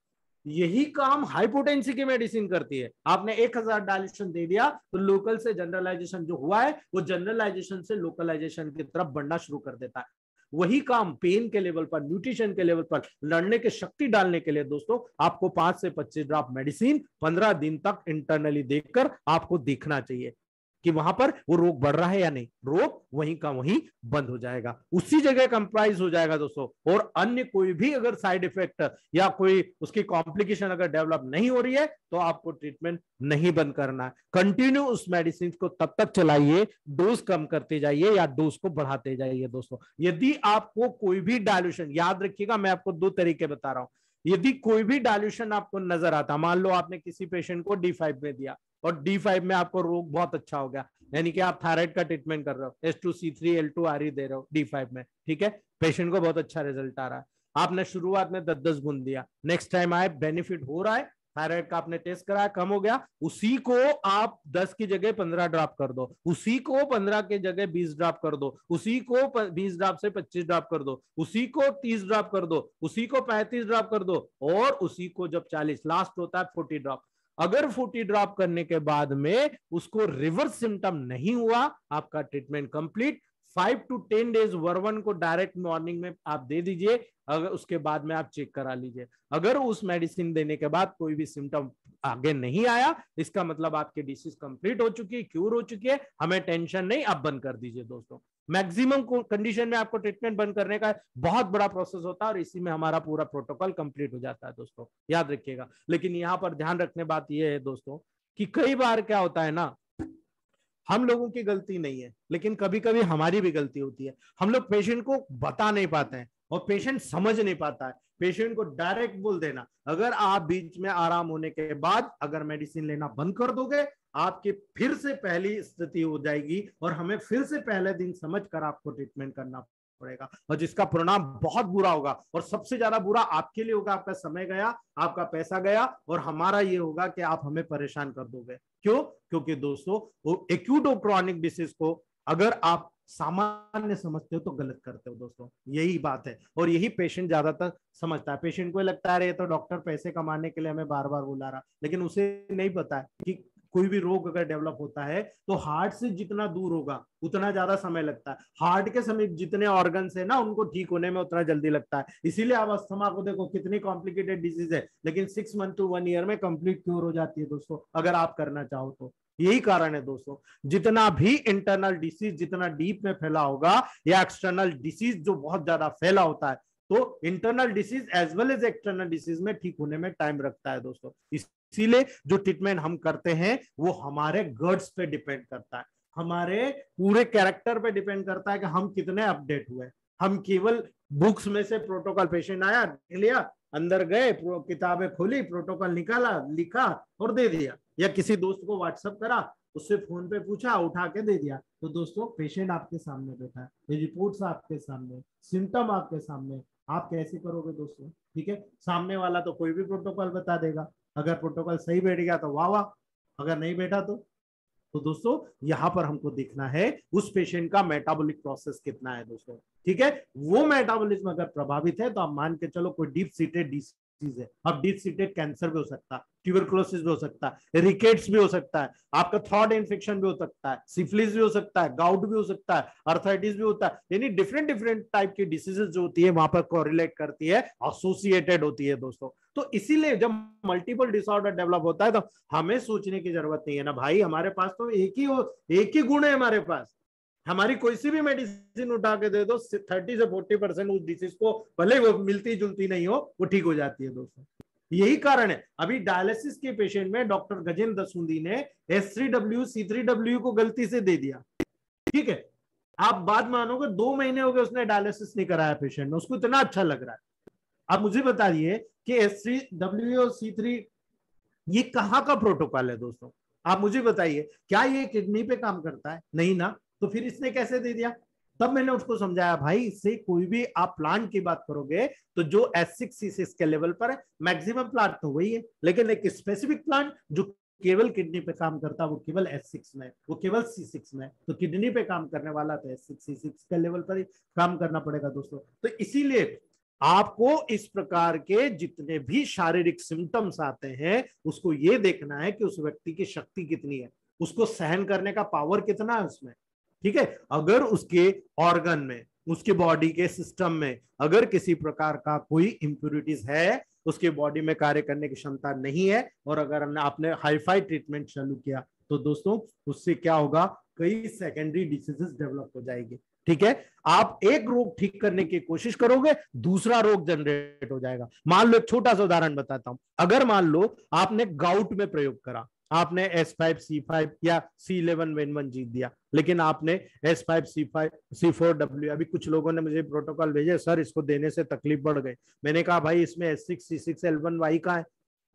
Speaker 1: यही काम हाइपोटेंसी की मेडिसिन करती है। आपने एक हज़ार डायलिशन दे दिया तो लोकल से जनरलाइजेशन जो हुआ है, वो जनरलाइजेशन से लोकलाइजेशन की तरफ़ बढ़ना शुरू कर देता है। वही काम पेन के लेवल पर न्यूट्रिशन के लेवल पर, लड़ने के शक्ति डालने के लिए दोस्तों, आपको पाँच से पच्चीस ड्रॉप मेडिसिन पंद्रह दिन तक इंटरनली देखकर आपको देखना चाहिए। कि वहाँ पर वो रोग बढ़ रहा है या नहीं। रोग वहीं का वहीं बंद हो जाएगा। उसी जगह कंप्राइज हो जाएगा दोस्तों। और अन्य कोई भी अगर साइड इफ़ेक्ट या कोई उसकी कॉम्प्लिकेशन अगर डेवलप नहीं हो रही है तो आपको ट्रीटमेंट नहीं बंद करना। है कंटिन्यू उस मेडिसिन को तब तक चलाइए डोज कम करते जाइए या डोज को बढ़ाते जाइए दोस्तों। यदि आपको कोई भी डायल्यूशन याद रखिएगा, मैं आपको दो तरीके बता रहा हूँ। यदि कोई भी डायल्यूशन आपको नज़र आता, मान लो आपने किसी पेशेंट को डी फाइव में दिया और डी फाइव में आपको रोग बहुत अच्छा हो गया। यानी कि आप थायराइड का ट्रीटमेंट कर रहे हो S two C three L two R दे रहे हो डी फाइव में, ठीक है? पेशेंट को बहुत अच्छा रिज़ल्ट आ रहा है। आपने शुरुआत में दस दस गुण दिया। नेक्स्ट टाइम आए बेनिफिट हो रहा है थायराइड का आपने टेस्ट कराया, कम हो गया, उसी को आप दस की जगह पंद्रह ड्रॉप कर दो, उसी को पंद्रह की जगह बीस ड्रॉप कर दो, उसी को बीस ड्रॉप से पच्चीस ड्रॉप कर दो, उसी को तीस ड्रॉप कर दो, उसी को पैंतीस ड्रॉप कर दो, और उसी को जब चालीस लास्ट होता है फोर्टी ड्रॉप अगर फूटी ड्रॉप करने के बाद में उसको रिवर्स सिम्टम नहीं हुआ, आपका treatment complete five to ten days वर्वन को डायरेक्ट मॉर्निंग में आप दे दीजिए, अगर उसके बाद में आप चेक करा लीजिए। अगर उस मेडिसिन देने के बाद कोई भी सिम्टम आगे नहीं आया, इसका मतलब आपकी डिसीज कंप्लीट हो चुकी है क्यूर हो चुकी है, हमें टेंशन नहीं, आप बंद कर दीजिए दोस्तों। मैक्सिमम कंडीशन में आपको ट्रीटमेंट बंद करने का बहुत बड़ा प्रोसेस होता है और इसी में हमारा पूरा प्रोटोकॉल कंप्लीट हो जाता है दोस्तों। याद रखिएगा। लेकिन यहाँ पर ध्यान रखने बात यह है दोस्तों कि कई बार क्या होता है ना, हम लोगों की गलती नहीं है, लेकिन कभी कभी हमारी भी गलती होती है। हम लोग पेशेंट को बता नहीं पाते हैं और पेशेंट समझ नहीं पाता है। पेशेंट को डायरेक्ट बोल देना, अगर आप बीच में आराम होने के बाद अगर मेडिसिन लेना बंद कर दोगे आपकी फिर से पहली स्थिति हो जाएगी और हमें फिर से पहले दिन समझ कर आपको ट्रीटमेंट करना पड़ेगा। और जिसका परिणाम बहुत बुरा होगा और सबसे ज़्यादा बुरा आपके लिए होगा, आपका समय गया, आपका पैसा गया और हमारा ये होगा कि आप हमें परेशान कर दोगे। क्यों? क्योंकि दोस्तों, वो एक्यूट और क्रॉनिक डिसीज को अगर आप सामान्य समझते हो तो गलत करते हो दोस्तों। यही बात है। और यही पेशेंट ज़्यादातर समझता है। पेशेंट को लगता है तो डॉक्टर पैसे कमाने के लिए हमें बार बार बुला रहा लेकिन उसे नहीं पता है कि कोई भी रोग अगर डेवलप होता है तो हार्ट से जितना दूर होगा, उतना ज़्यादा समय लगता है। हार्ट के समीप जितने ऑर्गन है ना, उनको ठीक होने में उतना जल्दी लगता है। इसीलिए आप अस्थमा को देखो, कितनी कॉम्प्लिकेटेड डिज़ीज़ है, लेकिन six month to one year में कंप्लीट क्योर हो जाती है दोस्तों, अगर आप करना चाहो तो। यही कारण है दोस्तों, जितना भी इंटरनल डिसीज जितना डीप में फैला होगा, या एक्सटर्नल डिसीज जो बहुत ज़्यादा फैला होता है तो internal disease as well as external disease में ठीक होने में टाइम रखता है दोस्तों। इसीलिए जो ट्रीटमेंट हम करते हैं, वो हमारे गर्ड्स पे डिपेंड करता है। हमारे पूरे कैरेक्टर पे डिपेंड करता है कि हम कितने अपडेट हुए हम केवल बुक्स में से प्रोटोकॉल पेशेंट आया लिया, अंदर गए किताबें खोली प्रोटोकॉल निकाला, लिखा और दे दिया। या किसी दोस्त को व्हाट्सअप करा, उससे फ़ोन पे पूछा, उठा के दे दिया। तो दोस्तों पेशेंट आपके सामने बैठा है। रिपोर्ट्स आपके सामने सिम्टम आपके सामने। आप कैसे करोगे दोस्तों? ठीक है? सामने वाला तो कोई भी प्रोटोकॉल बता देगा। अगर प्रोटोकॉल सही बैठ गया तो वाह वाह, अगर नहीं बैठा तो? तो दोस्तों, यहाँ पर हमको देखना है उस पेशेंट का मेटाबॉलिक प्रोसेस कितना है दोस्तों, ठीक है? वो मेटाबॉलिज्म अगर प्रभावित है तो आप मान के चलो कोई डीप सीटेड डिसीज है, अब डीप सीटेड कैंसर भी हो सकता है ट्यूबरकुलोसिस भी हो सकता है रिकेट्स भी हो सकता है, आपका थॉट इन्फेक्शन भी हो सकता है सिफिलिस भी हो सकता है गाउट भी हो सकता है अर्थराइटिस भी होता है, यानी डिफरेंट डिफरेंट टाइप की डिसीजेस जो होती है, वहाँ पर कोरिलेट करती है एसोसिएटेड होती है दोस्तों। तो इसीलिए जब मल्टीपल डिसऑर्डर डेवलप होता है तो हमें सोचने की ज़रूरत नहीं है ना भाई। हमारे पास तो एक ही हो, एक ही गुण है हमारे पास। हमारी कोई सी भी मेडिसिन उठा के दे दो थर्टी से फोर्टी परसेंट उस डिसीज को भले वो मिलती जुलती नहीं हो, वो ठीक हो जाती है दोस्तों। यही कारण है। अभी डायलिसिस के पेशेंट में डॉक्टर गजेंद्र दसूंदी ने S three W C three W को गलती से दे दिया। ठीक है? आप बात मानोगे, दो महीने हो गए उसने डायलिसिस नहीं कराया पेशेंट में उसको इतना अच्छा लग रहा है। आप मुझे बताइए कि एस थ्री डब्ल्यू और सी थ्री ये कहाँ का प्रोटोकॉल है दोस्तों? आप मुझे बताइए, क्या ये किडनी पे काम करता है? नहीं ना? तो फिर इसने कैसे दे दिया? तब मैंने उसको समझाया, भाई, इससे कोई भी आप प्लांट की बात करोगे तो जो एस सिक्स सी के लेवल पर है मैक्सिमम प्लांट तो वही है, लेकिन एक स्पेसिफिक प्लांट जो केवल किडनी पे काम करता वो केवल एस सिक्स में वो केवल सी सिक्स में तो किडनी पे काम करने वाला तो एस सिक्स सी सिक्स के लेवल पर ही काम करना पड़ेगा दोस्तों। तो इसीलिए आपको इस प्रकार के जितने भी शारीरिक सिम्टम्स आते हैं, उसको ये देखना है कि उस व्यक्ति की शक्ति कितनी है। उसको सहन करने का पावर कितना है उसमें, ठीक है? अगर उसके ऑर्गन में, उसके बॉडी के सिस्टम में अगर किसी प्रकार का कोई इम्प्योरिटीज है, उसके बॉडी में कार्य करने की क्षमता नहीं है, और अगर आपने हाईफाई ट्रीटमेंट चालू किया तो दोस्तों, उससे क्या होगा? कई सेकेंडरी डिसीजेस डेवलप हो जाएगी। ठीक है? आप एक रोग ठीक करने की कोशिश करोगे, दूसरा रोग जनरेट हो जाएगा। मान लो, एक छोटा सा उदाहरण बताता हूँ। अगर मान लो, आपने गाउट में प्रयोग करा, आपने एस फाइव सी फाइव या सी इलेवन वेन वन जीत दिया, लेकिन आपने S five C five C four W अभी कुछ लोगों ने मुझे प्रोटोकॉल भेजे, सर, इसको देने से तकलीफ़ बढ़ गई। मैंने कहा, भाई, इसमें S six C six L one Y का है?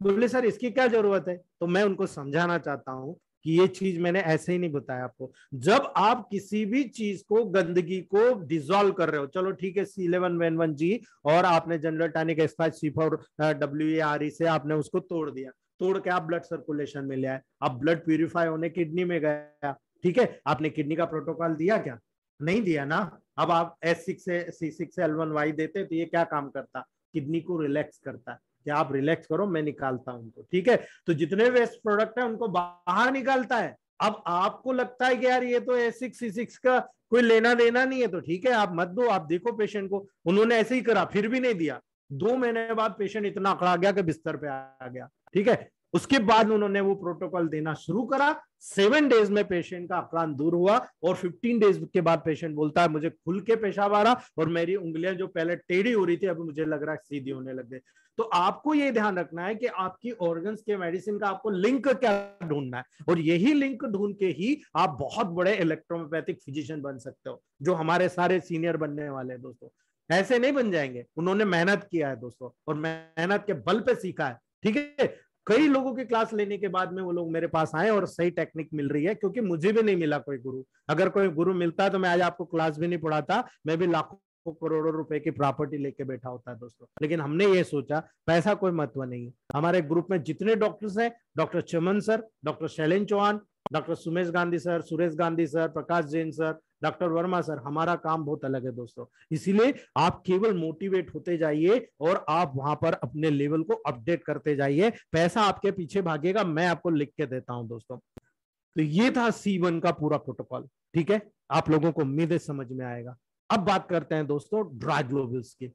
Speaker 1: बोले, सर, इसकी क्या ज़रूरत है? तो मैं उनको समझाना चाहता हूँ कि ये चीज़ मैंने ऐसे ही नहीं बताया आपको। जब आप किसी भी चीज़ को, गंदगी को डिजोल्व कर रहे हो, चलो ठीक है C eleven when one G और आपने general tonic S five C four W R E से आपने उसको तोड़ दिया, तोड़ के आप ब्लड सर्कुलेशन में ले आए। अब ब्लड प्यूरिफाई होने किडनी में गया, ठीक है? आपने किडनी का प्रोटोकॉल दिया क्या? नहीं दिया ना? अब आप एस सिक्स से C six L one Y देते तो ये क्या काम करता? किडनी को रिलैक्स करता है। कि आप रिलैक्स करो, मैं निकालता हूँ उनको, ठीक है? तो जितने वेस्ट प्रोडक्ट है, उनको बाहर निकालता है। अब आपको लगता है कि यार ये तो ए सिक्स सिक्स का कोई लेना देना नहीं है तो ठीक है, आप मत दो, आप देखो पेशेंट को। उन्होंने ऐसे ही करा, फिर भी नहीं दिया। दो महीने बाद पेशेंट इतना अकड़ा गया कि बिस्तर पे आ गया, ठीक है? उसके बाद उन्होंने वो प्रोटोकॉल देना शुरू करा। सेवन डेज़ में पेशेंट का आक्रांत दूर हुआ और फिफ्टीन डेज़ के बाद पेशेंट बोलता है, मुझे खुल के पेशाब आ रहा और मेरी उंगलियाँ जो पहले टेढ़ी हो रही थी, अब मुझे लग रहा है सीधी होने लग गई। तो आपको ये ध्यान रखना है कि आपकी ऑर्गन्स के मेडिसिन का आपको लिंक क्या ढूंढना है? और यही लिंक ढूंढ के ही आप बहुत बड़े इलेक्ट्रोमोपैथिक फिजिशियन बन सकते हो, जो हमारे सारे सीनियर बनने वाले हैं दोस्तों। ऐसे नहीं बन जाएँगे। उन्होंने मेहनत किया है दोस्तों और मेहनत के बल पे सीखा है। ठीक है? कई लोगों की क्लास लेने के बाद में वो लोग मेरे पास आए और सही टेक्निक मिल रही है, क्योंकि मुझे भी नहीं मिला कोई गुरु। अगर कोई गुरु मिलता तो मैं आज आपको क्लास भी नहीं पढ़ाता, मैं भी लाखों करोड़ों रुपए की प्रॉपर्टी लेके बैठा होता है दोस्तों। लेकिन हमने ये सोचा, पैसा कोई महत्व नहीं है। हमारे ग्रुप में जितने डॉक्टर्स हैं, doctor Chaman sir, doctor Shailen Chauhan doctor Sumesh Gandhi sir, Suresh Gandhi sir, Prakash Jain sir, doctor Verma sir, हमारा काम बहुत अलग है दोस्तों। इसीलिए आप केवल मोटिवेट होते जाइए और आप वहाँ पर अपने लेवल को अपडेट करते जाइए। पैसा आपके पीछे भागेगा, मैं आपको लिख के देता हूँ दोस्तों। तो ये था सी वन का पूरा प्रोटोकॉल ठीक है? आप लोगों को उम्मीद समझ में आएगा। अब बात करते हैं दोस्तों ड्राई ग्लोबल्स की।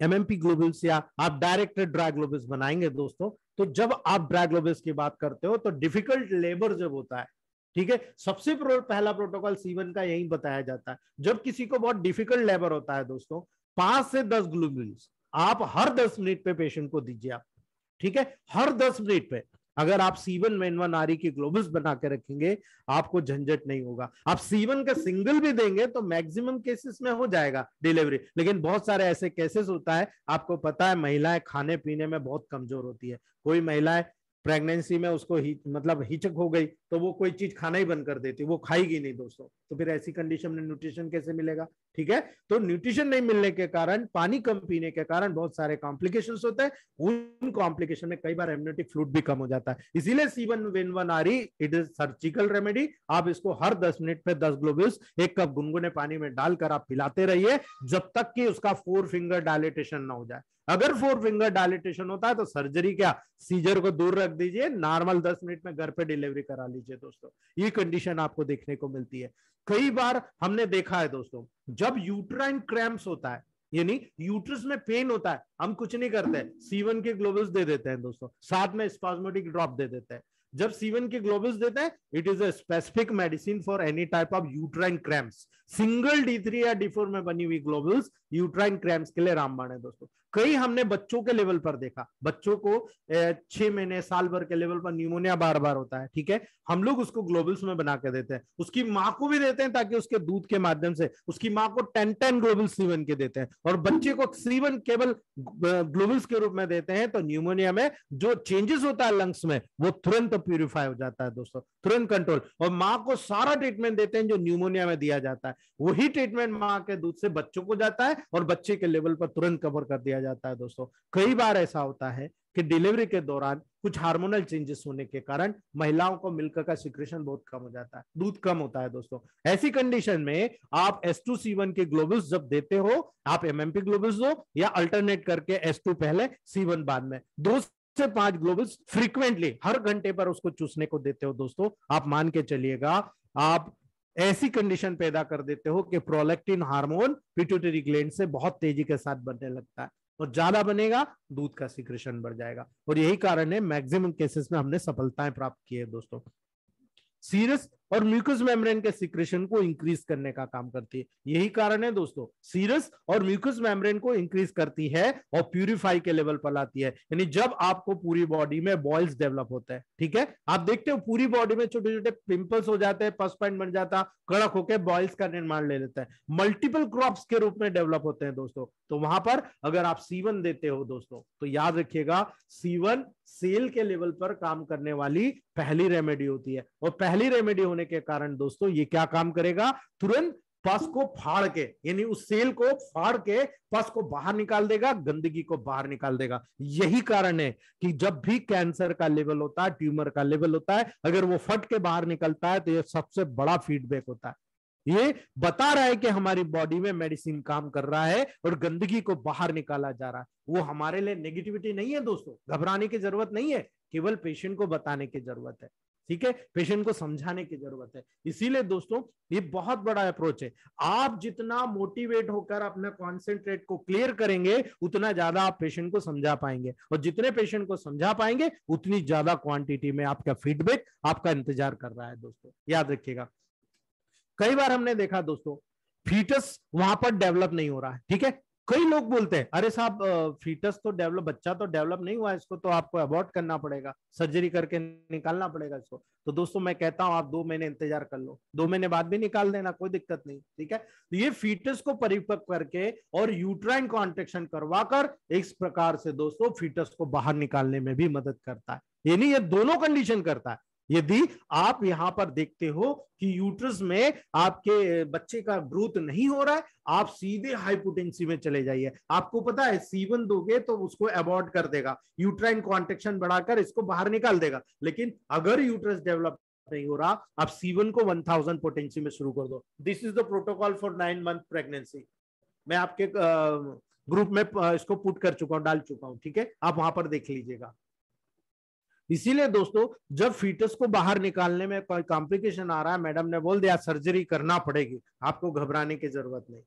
Speaker 1: एमएमपी ग्लोबल्स या आप डायरेक्ट ड्राई ग्लोबल्स बनाएँगे दोस्तों तो जब आप ड्राई ग्लोबल्स की बात करते हो तो डिफ़िकल्ट लेबर जब होता है, ठीक है? सबसे पहला प्रोटोकॉल सीवन का यही बताया जाता है। जब किसी को बहुत डिफ़िकल्ट लेबर होता है दोस्तों, पाँच से दस ग्लूबिल्स आप हर दस मिनट पे पेशेंट को दीजिए आप, ठीक है? हर दस मिनट पे। अगर आप सीवन मेन वन आरी की ग्लोबल्स बना के रखेंगे, आपको झंझट नहीं होगा। आप सीवन का सिंगल भी देंगे तो मैक्सिमम केसेस में हो जाएगा डिलीवरी लेकिन बहुत सारे ऐसे केसेस होता है, आपको पता है महिलाएँ खाने पीने में बहुत कमज़ोर होती है। कोई महिलाएँ प्रेगनेंसी में उसको ही मतलब हिचक हो गई तो वो कोई चीज़ खाना ही बंद कर देती वो खाएगी नहीं दोस्तों। तो फिर ऐसी कंडीशन में न्यूट्रिशन कैसे मिलेगा? ठीक है? तो न्यूट्रिशन नहीं मिलने के कारण, पानी कम पीने के कारण बहुत सारे कॉम्प्लिकेशन होते हैं। उन कॉम्प्लिकेशन में कई बार एम्यूनिटिक फ्लूड भी कम हो जाता है। इसीलिए सी वन वेन वन आ रही इट इज़ सर्जिकल रेमेडी आप इसको हर दस मिनट पे दस ग्लोबिल्स एक कप गुनगुने पानी में डालकर आप पिलाते रहिए, जब तक कि उसका फोर फिंगर डायलिटेशन ना हो जाए। अगर फोर फिंगर डायलिटेशन होता है तो सर्जरी क्या? सीजर को दूर रख दीजिए। नॉर्मल दस मिनट में घर पे डिलीवरी करा लीजिए दोस्तों। ये कंडीशन आपको देखने को मिलती है। कई बार हमने देखा है दोस्तों, जब यूट्राइन क्रैम्प्स होता है, यानी यूट्रस में पेन होता है, हम कुछ नहीं करते सीवन के ग्लोबल्स दे देते हैं दोस्तों, साथ में स्पाजमोटिक ड्रॉप दे देते हैं। जब सीवन के ग्लोबल्स देते हैं it is a specific medicine for any type of uterine cramps single D three या डी फोर में बनी हुई ग्लोबल्स यूट्राइन क्रैम्प्स के लिए रामबाण है दोस्तों। कई हमने बच्चों के लेवल पर देखा, बच्चों को छह महीने, साल भर के लेवल पर न्यूमोनिया बार बार होता है, ठीक है? हम लोग उसको ग्लोबल्स में बना के देते हैं। उसकी माँ को भी देते हैं ताकि उसके दूध के माध्यम से, उसकी माँ को टेन टेन ग्लोबल सीवन के देते हैं और बच्चे को सीवन केवल ग्लोबल्स के रूप में देते हैं तो न्यूमोनिया में जो चेंजेस होता है लंग्स में, वो तुरंत प्यूरिफाई हो जाता है दोस्तों, तुरंत कंट्रोल। और माँ को सारा ट्रीटमेंट देते हैं जो न्यूमोनिया में दिया जाता है। वही ट्रीटमेंट माँ के दूध से बच्चों को जाता है और बच्चे के लेवल पर तुरंत कवर कर दिया जाता है दोस्तों। कई बार ऐसा होता है कि डिलीवरी के दौरान कुछ हार्मोनल चेंजेस होने के कारण महिलाओं को मिल्क का सिक्रेशन बहुत कम हो जाता है, दूध कम होता है दोस्तों। ऐसी कंडीशन में आप एस टू सी वन के ग्लोबल्स जब देते हो, आप एमएमपी ग्लोबल्स दो या अल्टरनेट करके एस टू पहले सी वन बाद में। दो से पाँच ग्लोबल्स फ्रीक्वेंटली हर घंटे पर उसको चूसने को देते हो दोस्तों। आप मान के चलिएगा, आप ऐसी कंडीशन पैदा कर देते हो कि प्रोलेक्टिन हार्मोन पिट्यूटरी ग्लैंड से बहुत तेज़ी के साथ बनने लगता है और ज़्यादा बनेगा, दूध का सिक्रेशन बढ़ जाएगा। और यही कारण है मैक्सिमम केसेस में हमने सफलताएँ प्राप्त की है दोस्तों। सीरस और म्यूकस मेम्ब्रेन के सिक्रेशन को इंक्रीज करने का काम करती है। यही कारण है दोस्तों सीरस और म्यूकस मेम्ब्रेन को इंक्रीज करती है और प्यूरिफाई के लेवल पर लाती है। यानी जब आपको पूरी बॉडी में बॉयल्स डेवलप होता है, ठीक है? आप देखते हो पूरी बॉडी में छोटे छोटे पिंपल्स हो जाते हैं पस बन जाता, कड़क होकर बॉयल्स का निर्माण ले लेता है। मल्टीपल क्रॉप्स के रूप में डेवलप होते हैं दोस्तों। तो वहाँ पर अगर आप सीवन देते हो दोस्तों तो याद रखिएगा सीवन सेल के लेवल पर काम करने वाली पहली रेमेडी होती है। और पहली रेमेडी होने के कारण दोस्तों ये क्या काम करेगा? तुरंत पस को फाड़ के, यानी उस सेल को फाड़ के पस को बाहर निकाल देगा, गंदगी को बाहर निकाल देगा। यही कारण है कि जब भी कैंसर का लेवल होता है, ट्यूमर का लेवल होता है, अगर वो फट के बाहर निकलता है तो ये सबसे बड़ा फीडबैक होता है। ये बता रहा है कि हमारी बॉडी में मेडिसिन काम कर रहा है और गंदगी को बाहर निकाला जा रहा है। वो हमारे लिए नेगेटिविटी नहीं है दोस्तों, घबराने की ज़रूरत नहीं है, केवल पेशेंट को बताने की ज़रूरत है। ठीक है? पेशेंट को समझाने की ज़रूरत है। इसीलिए दोस्तों, ये बहुत बड़ा अप्रोच है। आप जितना मोटिवेट होकर अपने कॉन्सेंट्रेट को क्लियर करेंगे, उतना ज़्यादा आप पेशेंट को समझा पाएँगे। और जितने पेशेंट को समझा पाएँगे, उतनी ज़्यादा क्वांटिटी में आपका फीडबैक आपका इंतज़ार कर रहा है दोस्तों। याद रखिएगा। कई बार हमने देखा दोस्तों फीटस वहाँ पर डेवलप नहीं हो रहा है, ठीक है? कई लोग बोलते हैं, अरे साहब फीटस तो डेवलप बच्चा तो डेवलप नहीं हुआ इसको तो आपको अबॉर्ट करना पड़ेगा सर्जरी करके निकालना पड़ेगा इसको। तो दोस्तों, मैं कहता हूँ, आप दो महीने इंतज़ार कर लो। दो महीने बाद भी निकाल देना, कोई दिक्कत नहीं, ठीक है? तो ये फीटस को परिपक्व करके और यूट्राइन कॉन्ट्रेक्शन करवाकर इस प्रकार से दोस्तों फीटस को बाहर निकालने में भी मदद करता है। यानी ये दोनों कंडीशन करता है। यदि आप यहाँ पर देखते हो कि यूट्रस में आपके बच्चे का ग्रोथ नहीं हो रहा है, आप सीधे हाइपोटेंसी में चले जाइए। आपको पता है सीवन दोगे तो उसको अबॉर्ड कर देगा। यूट्राइन कॉन्ट्रेक्शन बढ़ाकर इसको बाहर निकाल देगा। लेकिन अगर यूट्रस डेवलप नहीं हो रहा, आप सीवन को 1000 पोटेंसी में शुरू कर दो। This is the protocol for nine month pregnancy मैं आपके ग्रुप में इसको पुट कर चुका हूँ, डाल चुका हूँ, ठीक है? आप वहाँ पर देख लीजिएगा। इसीलिए दोस्तों, जब फीटस को बाहर निकालने में कोई कॉम्प्लिकेशन आ रहा है मैडम ने बोल दिया सर्जरी करना पड़ेगी, आपको घबराने की ज़रूरत नहीं।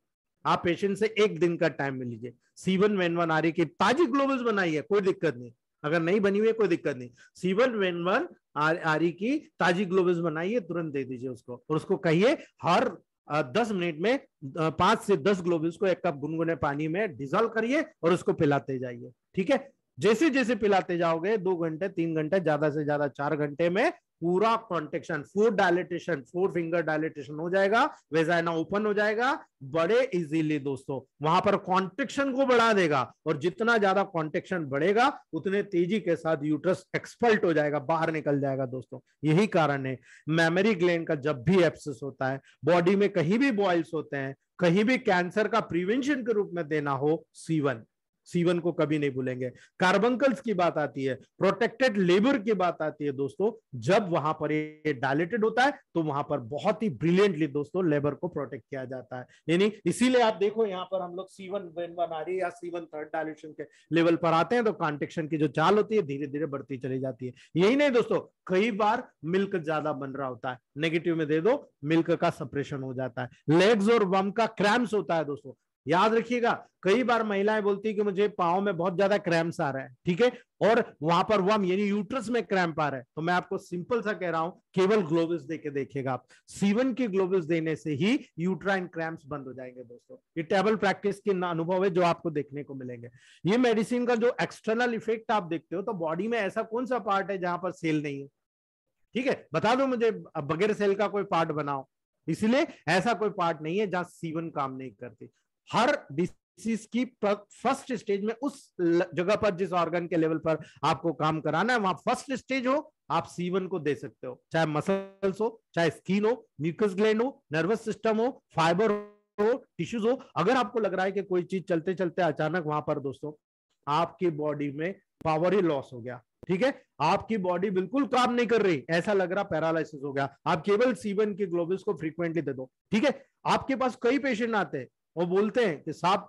Speaker 1: आप पेशेंट से एक दिन का टाइम मिल लीजिए। सीवन वेन वन आ रही की ताजी ग्लोबल्स बनाई है, कोई दिक्कत नहीं। अगर नहीं बनी हुई है, कोई दिक्कत नहीं। सीवन वेन वन आरी की ताजी ग्लोबल्स बनाइए तुरंत दे दीजिए उसको। और उसको कहिए, हर दस मिनट में पाँच से दस ग्लोबल्स को एक कप गुनगुने पानी में डिजोल्व करिए और उसको पिलाते जाइए। ठीक है? जैसे जैसे पिलाते जाओगे, दो घंटे, तीन घंटे, ज़्यादा से ज़्यादा चार घंटे में पूरा contraction four dilatation four finger dilatation हो जाएगा वेजाइना ओपन हो जाएगा, बड़े इजीली दोस्तों। वहाँ पर कॉन्टेक्शन को बढ़ा देगा और जितना ज़्यादा कॉन्टेक्शन बढ़ेगा, उतने तेज़ी के साथ यूट्रस एक्सपल्ट हो जाएगा, बाहर निकल जाएगा दोस्तों। यही कारण है। मेमोरी ग्लैंड का जब भी एप्सिस होता है बॉडी में कहीं भी बॉइल्स होते हैं, कहीं भी कैंसर का प्रिवेंशन के रूप में देना हो सीवन सीवन को कभी नहीं भूलेंगे। कार्बंकल्स की बात आती है प्रोटेक्टेड लेबर की बात आती है दोस्तों। जब वहाँ पर ये डायलेटेड होता है तो वहाँ पर बहुत ही ब्रिलियंटली दोस्तों लेबर को प्रोटेक्ट किया जाता है। यानी इसीलिए आप देखो यहाँ पर हम लोग सीवन वेन वन आ रही या सीवन थर्ड डायलेशन के लेवल पर आते हैं तो कॉन्टेक्शन की जो चाल होती है धीरे धीरे बढ़ती चली जाती है। यही नहीं दोस्तों, कई बार मिल्क ज़्यादा बन रहा होता है। नेगेटिव में दे दो मिल्क का सप्रेशन हो जाता है। लेग्स और वम का क्रैम्स होता है दोस्तों। याद रखिएगा, कई बार महिलाएँ बोलती है कि मुझे पाओ में बहुत ज़्यादा क्रैम्स आ रहा है, ठीक है? और वहाँ पर वम यानी यूट्रस में क्रैम्प आ रहा है। तो मैं आपको सिंपल सा कह रहा हूँ, केवल ग्लोबल्स देके देखिएगा आप। सीवन की ग्लोबल्स देने से ही यूट्राइन क्रैम्प्स बंद हो जाएँगे दोस्तों। ये टेबल प्रैक्टिस के अनुभव है जो आपको देखने को मिलेंगे। ये मेडिसिन का जो एक्सटर्नल इफ़ेक्ट आप देखते हो तो बॉडी में ऐसा कौन सा पार्ट है जहाँ पर सेल नहीं है? ठीक है? बता दो मुझे बगैर सेल का कोई पार्ट बनाओ। इसलिए ऐसा कोई पार्ट नहीं है जहाँ सीवन काम नहीं करती। हर डिसीज की फ़र्स्ट स्टेज में उस जगह पर, जिस ऑर्गन के लेवल पर आपको काम कराना है, वहाँ फ़र्स्ट स्टेज हो, आप सीवन को दे सकते हो। चाहे मसल्स हो, चाहे स्किन हो म्यूकस ग्लैंड हो नर्वस सिस्टम हो फाइबर हो टिश्यूज हो, अगर आपको लग रहा है कि कोई चीज़ चलते चलते अचानक वहाँ पर दोस्तों, आपकी बॉडी में पावर ही लॉस हो गया। ठीक है? आपकी बॉडी बिल्कुल काम नहीं कर रही। ऐसा लग रहा पैरालिसिस हो गया। आप केवल सीवन के ग्लोबल्स को फ्रीक्वेंटली दे दो। ठीक है? आपके पास कई पेशेंट आते हैं। वो बोलते हैं कि साहब,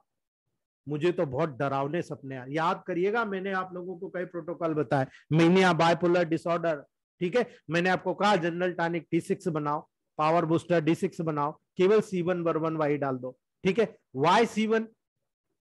Speaker 1: मुझे तो बहुत डरावने सपने आ, याद करिएगा, मैंने आप लोगों को कई प्रोटोकॉल बताए। मीनिया बायपोलर डिसऑर्डर ठीक है? मैंने आपको कहा जनरल टॉनिक डी सिक्स बनाओ पावर बूस्टर डी सिक्स बनाओ, केवल सी वन वर वन वाई डाल दो, ठीक है? वाई सी वन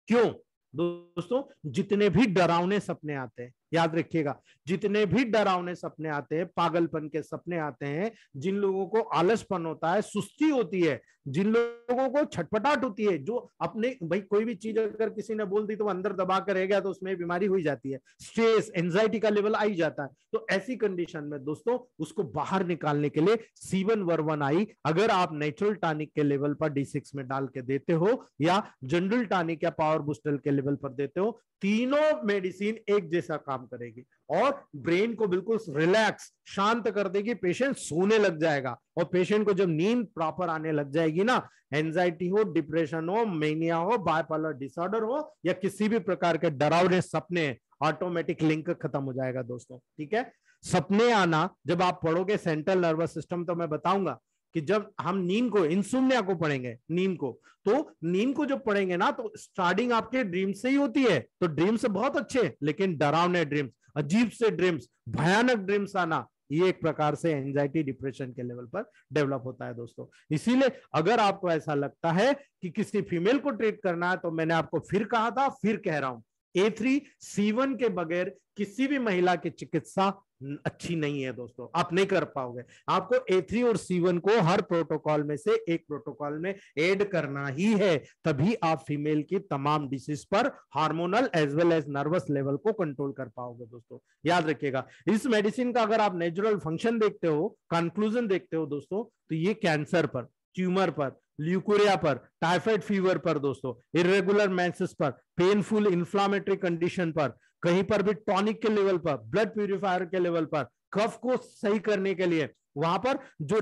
Speaker 1: क्यों? दोस्तों, जितने भी डरावने सपने आते हैं याद रखिएगा, जितने भी डरावने सपने आते हैं, पागलपन के सपने आते हैं, जिन लोगों को आलसपन होता है, सुस्ती होती है, जिन लोगों को छटपटाट होती है, जो अपने, भाई कोई भी चीज़ अगर किसी ने बोल दी तो अंदर दबा कर रह गया तो उसमें बीमारी हुई जाती है। स्ट्रेस एंजाइटी का लेवल आई जाता है। तो ऐसी कंडीशन में दोस्तों, उसको बाहर निकालने के लिए सीवन वर वन आई अगर आप नेचुरल टॉनिक के लेवल पर डी सिक्स में डाल के देते हो, या जनरल टॉनिक या पावर बूस्टर के लेवल पर देते हो, तीनों मेडिसिन एक जैसा काम करेगी और ब्रेन को बिल्कुल रिलैक्स शांत कर देगी पेशेंट सोने लग जाएगा। और पेशेंट को जब नींद प्रॉपर आने लग जाएगी ना एंजाइटी हो डिप्रेशन हो मेनिया हो बायपोलर डिसऑर्डर हो, या किसी भी प्रकार के डरावने सपने ऑटोमेटिक लिंक खत्म हो जाएगा दोस्तों, ठीक है? सपने आना, जब आप पढ़ोगे सेंट्रल नर्वस सिस्टम तो मैं बताऊँगा कि जब हम नींद को, इंसुमनिया को पढ़ेंगे नींद को तो नींद को जब पढ़ेंगे ना तो स्टार्टिंग आपके ड्रीम से ही होती है। तो ड्रीम्स बहुत अच्छे लेकिन डरावने ड्रीम्स अजीब से ड्रीम्स भयानक ड्रीम्स आना, ये एक प्रकार से एंजाइटी डिप्रेशन के लेवल पर डेवलप होता है दोस्तों। इसीलिए अगर आपको ऐसा लगता है कि किसी फीमेल को ट्रीट करना है तो मैंने आपको फिर कहा था, फिर कह रहा हूँ। ए थ्री सी वन के बगैर किसी भी महिला की चिकित्सा अच्छी नहीं है दोस्तों, आप नहीं कर पाओगे। आपको ए थ्री और सी वन को हर प्रोटोकॉल में से एक प्रोटोकॉल में ऐड करना ही है, तभी आप फीमेल की तमाम डिसीज पर hormonal as well as nervous level को कंट्रोल कर पाओगे दोस्तों। याद रखिएगा, इस मेडिसिन का अगर आप नेचुरल फ़ंक्शन देखते हो कंक्लूजन देखते हो दोस्तों तो ये कैंसर पर ट्यूमर पर ल्यूकोरिया पर टाइफाइड फीवर पर दोस्तों इरेगुलर मेंसेस पर पेनफुल इंफ्लामेटरी कंडीशन पर कहीं पर भी टॉनिक के लेवल पर ब्लड प्यूरिफायर के लेवल पर कफ को सही करने के लिए, वहाँ पर जो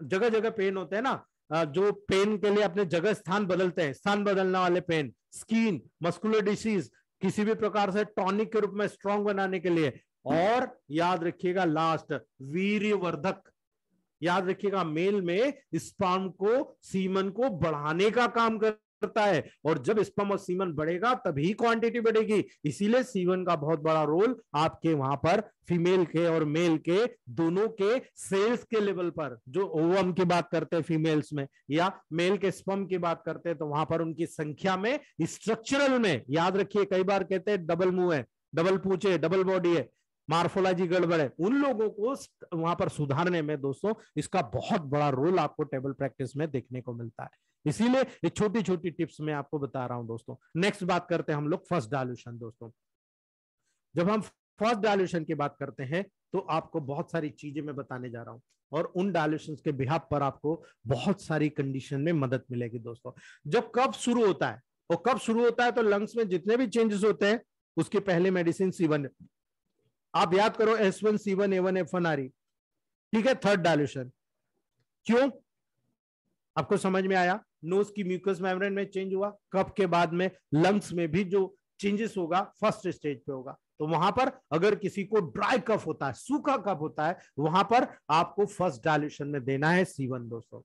Speaker 1: जगह जगह पेन होते हैं ना जो पेन के लिए अपने जगह स्थान बदलते हैं, स्थान बदलने वाले पेन स्किन मस्कुलर डिसीज किसी भी प्रकार से टॉनिक के रूप में स्ट्रॉन्ग बनाने के लिए। और याद रखिएगा लास्ट वीर्यवर्धक। याद रखिएगा, मेल में स्पाम को सीमन को बढ़ाने का काम कर करता है और जब स्पम और सीमन बढ़ेगा, तभी क्वांटिटी बढ़ेगी। इसीलिए सीवन का बहुत बड़ा रोल आपके वहाँ पर फीमेल के और मेल के दोनों के सेल्स के लेवल पर, जो ओवम की बात करते हैं फीमेल्स में, या मेल के स्पम की बात करते हैं तो वहाँ पर उनकी संख्या में स्ट्रक्चरल में, याद रखिए, कई बार कहते हैं डबल मुँह है डबल पूछे डबल बॉडी है। मार्फोलॉजी गड़बड़ है। उन लोगों को वहाँ पर सुधारने में दोस्तों, इसका बहुत बड़ा रोल आपको टेबल प्रैक्टिस में देखने को मिलता है। इसीलिए ये छोटी छोटी टिप्स मैं आपको बता रहा हूँ दोस्तों। नेक्स्ट बात करते हैं हम लोग फ़र्स्ट डायल्यूशन दोस्तों। जब हम फ़र्स्ट डायल्यूशन की बात करते हैं तो आपको बहुत सारी चीज़ें मैं बताने जा रहा हूँ। और उन डायल्यूशन के बिहाब पर आपको बहुत सारी कंडीशन में मदद मिलेगी दोस्तों। जब कब शुरू होता है, और कब शुरू होता है तो लंग्स में जितने भी चेंजेस होते हैं, उसके पहले मेडिसिन सीवन आप याद करो S one C one A one F one आ रही। ठीक है थर्ड डायल्यूशन क्यों? आपको समझ में आया? नोज़ की म्यूकस मेम्ब्रेन में चेंज हुआ कफ के बाद में लंग्स में भी जो चेंजेस होगा फ़र्स्ट स्टेज पे होगा। तो वहाँ पर अगर किसी को ड्राई कफ होता है, सूखा कफ होता है, वहाँ पर आपको फ़र्स्ट डायल्यूशन में देना है सीवन दोस्तों।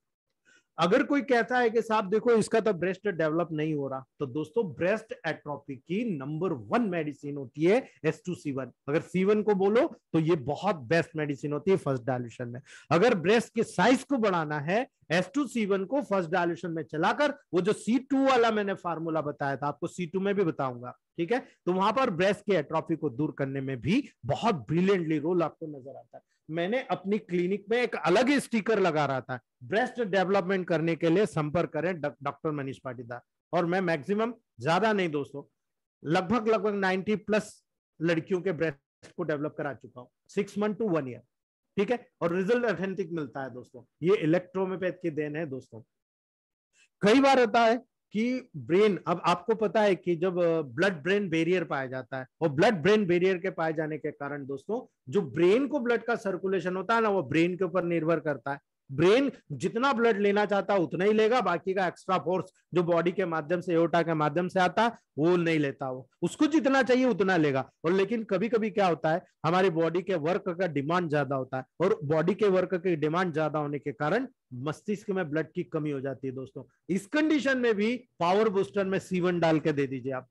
Speaker 1: अगर कोई कहता है कि साहब देखो, इसका तो ब्रेस्ट डेवलप नहीं हो रहा। तो दोस्तों ब्रेस्ट एट्रोपी की नंबर वन मेडिसिन होती है एस टू सी वन अगर सी वन को बोलो तो ये बहुत बेस्ट मेडिसिन होती है फ़र्स्ट डायल्यूशन में। अगर ब्रेस्ट के साइज़ को बढ़ाना है एस टू सी वन को फ़र्स्ट डायल्यूशन में चलाकर, वो जो सी टू वाला मैंने फार्मूला बताया था, आपको सी टू में भी बताऊँगा, ठीक है? तो वहाँ पर ब्रेस्ट के एट्रोफी को दूर करने में भी बहुत ब्रिलियंटली रोल आपको नज़र आता है। मैंने अपनी क्लिनिक में एक अलग ही स्टिकर लगा रहा था। ब्रेस्ट डेवलपमेंट करने के लिए संपर्क करें डॉक्टर मनीष पाटीदार। और मैं मैक्सिमम ज़्यादा नहीं दोस्तों, लगभग लगभग 90 प्लस लड़कियों के ब्रेस्ट को डेवलप करा चुका हूँ। Six month to one year, ठीक है? और रिज़ल्ट ऑथेंटिक मिलता है दोस्तों। ये इलेक्ट्रोमेपैथ की देन है दोस्तों। कई बार होता है कि ब्रेन, अब आपको पता है कि जब ब्लड ब्रेन बैरियर पाया जाता है, और ब्लड ब्रेन बैरियर के पाए जाने के कारण दोस्तों, जो ब्रेन को ब्लड का सर्कुलेशन होता है ना, वो ब्रेन के ऊपर निर्भर करता है। ब्रेन जितना ब्लड लेना चाहता है, उतना ही लेगा, बाकी का एक्स्ट्रा फोर्स जो बॉडी के माध्यम से, एओटा के माध्यम से आता है, वो नहीं लेता वो। उसको जितना चाहिए, उतना लेगा। और लेकिन कभी कभी क्या होता है, हमारी बॉडी के वर्क का डिमांड ज़्यादा होता है, और बॉडी के वर्क की डिमांड ज़्यादा होने के कारण मस्तिष्क में ब्लड की कमी हो जाती है दोस्तों। इस कंडीशन में भी पावर बूस्टर में सीवन डाल के दे दीजिए आप।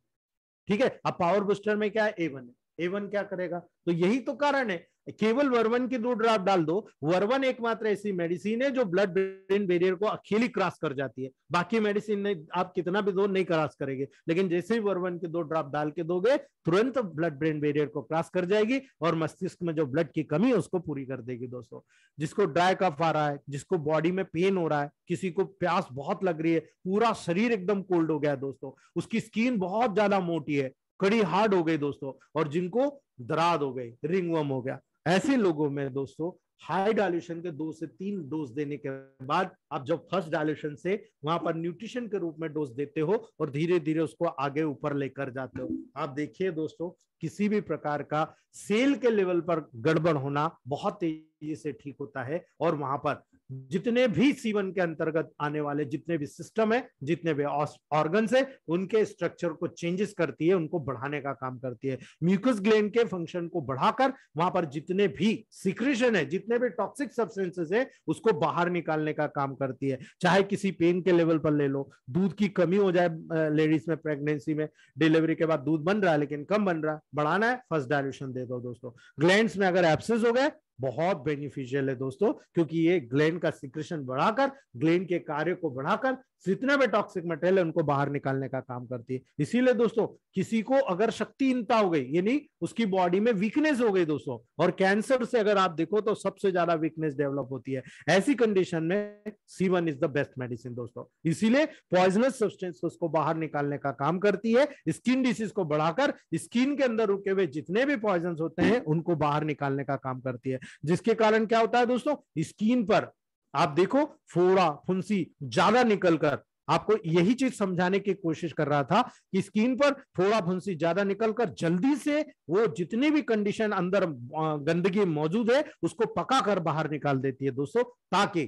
Speaker 1: ठीक है? अब पावर बूस्टर में क्या है? ए वन है। ए वन क्या करेगा? तो यही तो कारण है। केवल वर्वन की दो ड्रॉप डाल दो। वर्वन एकमात्र ऐसी मेडिसिन है जो ब्लड ब्रेन बैरियर को अकेली क्रॉस कर जाती है। बाकी मेडिसिन नहीं, आप कितना भी दो, नहीं क्रॉस करेंगे। लेकिन जैसे ही वर्वन की दो ड्रॉप डाल के दोगे, तुरंत ब्लड ब्रेन बैरियर को क्रॉस कर जाएगी और मस्तिष्क में जो ब्लड की कमी है, उसको पूरी कर देगी दोस्तों। जिसको ड्राई कफ आ रहा है, जिसको बॉडी में पेन हो रहा है, किसी को प्यास बहुत लग रही है, पूरा शरीर एकदम कोल्ड हो गया है दोस्तों। उसकी स्किन बहुत ज़्यादा मोटी है, कड़ी हार्ड हो गई दोस्तों और जिनको दराद हो गई रिंगवम हो गया। ऐसे लोगों में दोस्तों हाई डायल्यूशन के दो से तीन डोज देने के बाद आप जब फ़र्स्ट डायल्यूशन से वहाँ पर न्यूट्रिशन के रूप में डोज देते हो और धीरे धीरे उसको आगे ऊपर लेकर जाते हो, आप देखिए दोस्तों, किसी भी प्रकार का सेल के लेवल पर गड़बड़ होना बहुत तेज़ी से ठीक होता है और वहाँ पर जितने भी सीवन के अंतर्गत आने वाले जितने भी सिस्टम है, जितने भी ऑर्गन है, उनके स्ट्रक्चर को चेंजेस करती है, उनको बढ़ाने का काम करती है। म्यूकस ग्लैंड के फ़ंक्शन को बढ़ाकर वहाँ पर जितने भी सिक्रेशन है, जितने भी टॉक्सिक सब्सटेंसेस है, उसको बाहर निकालने का काम करती है। चाहे किसी पेन के लेवल पर ले लो, दूध की कमी हो जाए लेडीज़ में प्रेगनेंसी में डिलीवरी के बाद दूध बन रहा है, लेकिन कम बन रहा है, बढ़ाना है फ़र्स्ट डायल्यूशन दे दो दोस्तों। ग्लैंड में अगर एब्सेस हो गए बहुत बेनिफिशियल है दोस्तों, क्योंकि ये ग्लैंड का सिक्रेशन बढ़ाकर ग्लैंड के कार्य को बढ़ाकर जितने भी टॉक्सिक मटेरियल है उनको बाहर निकालने का काम करती है। इसीलिए दोस्तों, किसी को अगर शक्तिहीनता हो गई यानी उसकी बॉडी में वीकनेस हो गई दोस्तों, और कैंसर से अगर आप देखो तो सबसे ज़्यादा वीकनेस डेवलप होती है। ऐसी कंडीशन में C one is the best medicine दोस्तों। इसीलिए पॉइजनस सब्सटेंस उसको बाहर निकालने का काम करती है। स्किन डिसीज को बढ़ाकर स्किन के अंदर रुके हुए जितने भी पॉइजन होते हैं, उनको बाहर निकालने का काम करती है। जिसके कारण क्या होता है दोस्तों? स्किन पर आप देखो, फोड़ा, फुंसी, ज़्यादा निकलकर। आपको यही चीज़ समझाने की कोशिश कर रहा था कि स्किन पर फोड़ा, फुंसी, ज़्यादा निकलकर, जल्दी से वो जितनी भी कंडीशन अंदर गंदगी मौजूद है, उसको पका कर बाहर निकाल देती है दोस्तों, ताकि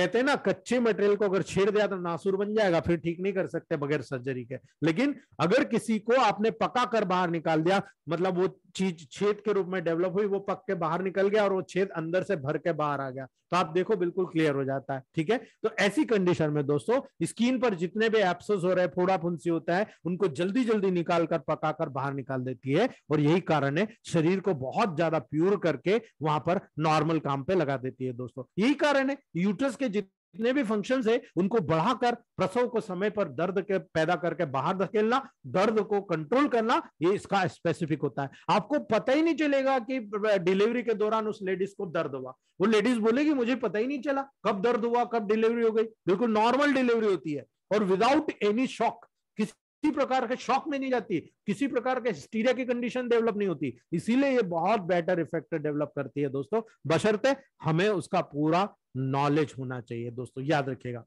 Speaker 1: कहते हैं ना, कच्चे मटेरियल को अगर छेड़ दिया तो नासुर बन जाएगा, फिर ठीक नहीं कर सकते बगैर सर्जरी के। लेकिन अगर किसी को आपने पका कर बाहर निकाल दिया मतलब वो चीज़ छेद के रूप में डेवलप हुई, वो पक के बाहर निकल गया और वो छेद अंदर से भर के बाहर आ गया तो आप देखो बिल्कुल क्लियर हो जाता है, ठीक है? तो ऐसी कंडीशन में दोस्तों स्किन पर जितने भी एप्सोस हो रहे हैं, फोड़ा फुंसी होता है, उनको जल्दी जल्दी निकाल कर, पका कर बाहर निकाल देती है, और यही कारण है, शरीर को बहुत ज़्यादा प्योर करके वहाँ पर नॉर्मल काम पे लगा देती है दोस्तों। यही कारण है यूट्रस के जितने भी फ़ंक्शंस है, उनको बढ़ाकर, प्रसव को समय पर दर्द के, पैदा करके बाहर धकेलना, दर्द को कंट्रोल करना, ये इसका स्पेसिफिक होता है। आपको पता ही नहीं चलेगा कि डिलीवरी के दौरान उस लेडीज़ को दर्द हुआ। वो लेडीज़ बोलेगी मुझे पता ही नहीं चला, कब दर्द हुआ, कब डिलीवरी हो गई। बिल्कुल नॉर्मल डिलीवरी होती है। और विदाउट एनी शॉक किसी प्रकार के शॉक में नहीं जाती, किसी प्रकार के हिस्टीरिया की कंडीशन डेवलप नहीं होती। इसीलिए ये बहुत बेटर इफ़ेक्ट डेवलप करती है दोस्तों। बशर्ते हमें उसका पूरा नॉलेज होना चाहिए दोस्तों, याद रखिएगा।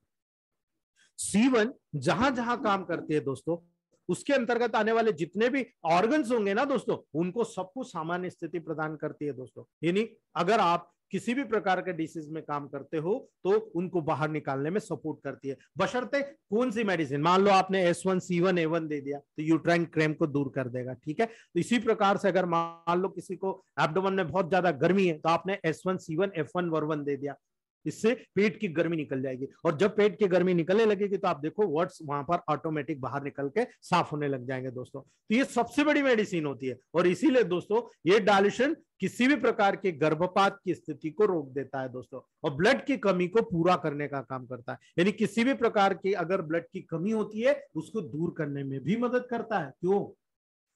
Speaker 1: सी वन जहाँ जहाँ काम करती है दोस्तों, उसके अंतर्गत आने वाले जितने भी ऑर्गन्स होंगे ना दोस्तों, उनको सबको सामान्य स्थिति प्रदान करती है दोस्तों। यानी अगर आप किसी भी प्रकार के डिसीज में काम करते हो तो उनको बाहर निकालने में सपोर्ट करती है। बशर्ते कौन सी मेडिसिन मान लो आपने S one C one A one दे दिया तो यूट्राइन क्रेम को दूर कर देगा, ठीक है? तो इसी प्रकार से अगर मान लो किसी को एब्डोमन में बहुत ज़्यादा गर्मी है तो आपने S one C one F one वर वन दे दिया। इससे पेट की गर्मी निकल जाएगी। और जब पेट की गर्मी निकलने लगेगी तो आप देखो वर्ड्स वहाँ पर ऑटोमेटिक बाहर निकल के साफ़ होने लग जाएँगे दोस्तों। तो ये सबसे बड़ी मेडिसिन होती है। और इसीलिए दोस्तों, ये डायल्यूशन किसी भी प्रकार के गर्भपात की स्थिति को रोक देता है दोस्तों। और ब्लड की कमी को पूरा करने का काम करता है। यानी किसी भी प्रकार की अगर ब्लड की कमी होती है, उसको दूर करने में भी मदद करता है। क्यों?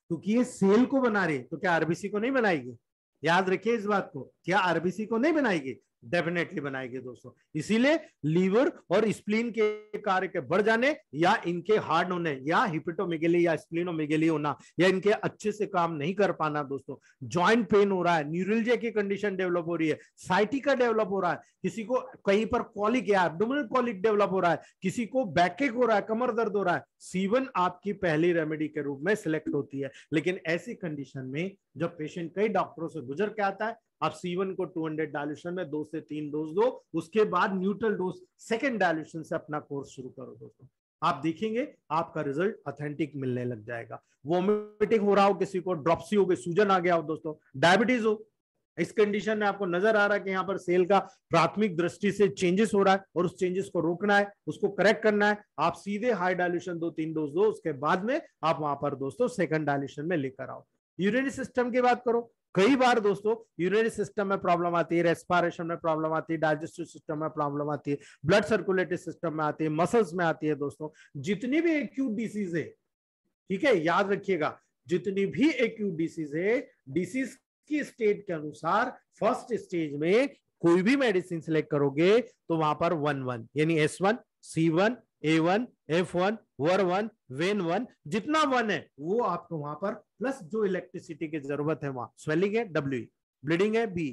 Speaker 1: क्योंकि ये सेल को बना रही है। तो क्या आरबीसी को नहीं बनाएगी? याद रखिए इस बात को। क्या आरबीसी को नहीं बनाएगी? डेफिनेटली बनाएगी दोस्तों। इसीलिए लीवर और स्प्लीन के कार्य के बढ़ जाने या इनके हार्ड होने या हिपिटोमिगेली या स्प्लीनोमिगेली होना या इनके अच्छे से काम नहीं कर पाना दोस्तों। जॉइंट पेन हो रहा है न्यूरलजिया की कंडीशन डेवलप हो रही है, साइटिका डेवलप हो रहा है, किसी को कहीं पर कॉलिक या एब्डोमिनल कॉलिक डेवलप हो रहा है, किसी को बैकेक हो रहा है, कमर दर्द हो रहा है सीवन आपकी पहली रेमेडी के रूप में सिलेक्ट होती है। लेकिन ऐसी कंडीशन में जब पेशेंट कई डॉक्टरों से गुजर के आता है आप सीवन को 200 डायल्यूशन में, दो से तीन डोज दो, उसके बाद न्यूट्रल डोज सेकेंड डायल्यूशन से अपना कोर्स शुरू करो दोस्तों। आप देखेंगे, आपका रिज़ल्ट ऑथेंटिक मिलने लग जाएगा। वोमिटिंग हो रहा हो किसी को ड्रॉपसी हो गई, सूजन आ गया हो दोस्तों। डायबिटीज़ हो। इस कंडीशन में आपको नज़र आ रहा है कि यहाँ पर सेल का प्राथमिक दृष्टि से चेंजेस हो रहा है और उस चेंजेस को रोकना है, उसको करेक्ट करना है। आप सीधे हाई डायल्यूशन दो, तीन डोज दो, उसके बाद में आप वहाँ पर दोस्तों सेकंड डायल्यूशन में लेकर आओ। यूरिनरी सिस्टम की बात करो। कई बार दोस्तों यूरिनरी सिस्टम में प्रॉब्लम आती है रेस्पायरेशन में प्रॉब्लम आती है डाइजेस्टिव सिस्टम में प्रॉब्लम आती है ब्लड सर्कुलेटरी सिस्टम में आती है मसल्स में आती है दोस्तों। जितनी भी एक्यूट डिसीज है, ठीक है, याद रखिएगा, जितनी भी एक्यूट डिसीज है डिसीज की स्टेट के अनुसार फ़र्स्ट स्टेज में कोई भी मेडिसिन सिलेक्ट करोगे तो वहाँ पर वन वन यानी S one C one A one F one were one when one जितना वन है, वो आपको वहाँ पर प्लस जो इलेक्ट्रिसिटी की ज़रूरत है वहाँ। स्वेलिंग है डब्ल्यू ब्लीडिंग है बी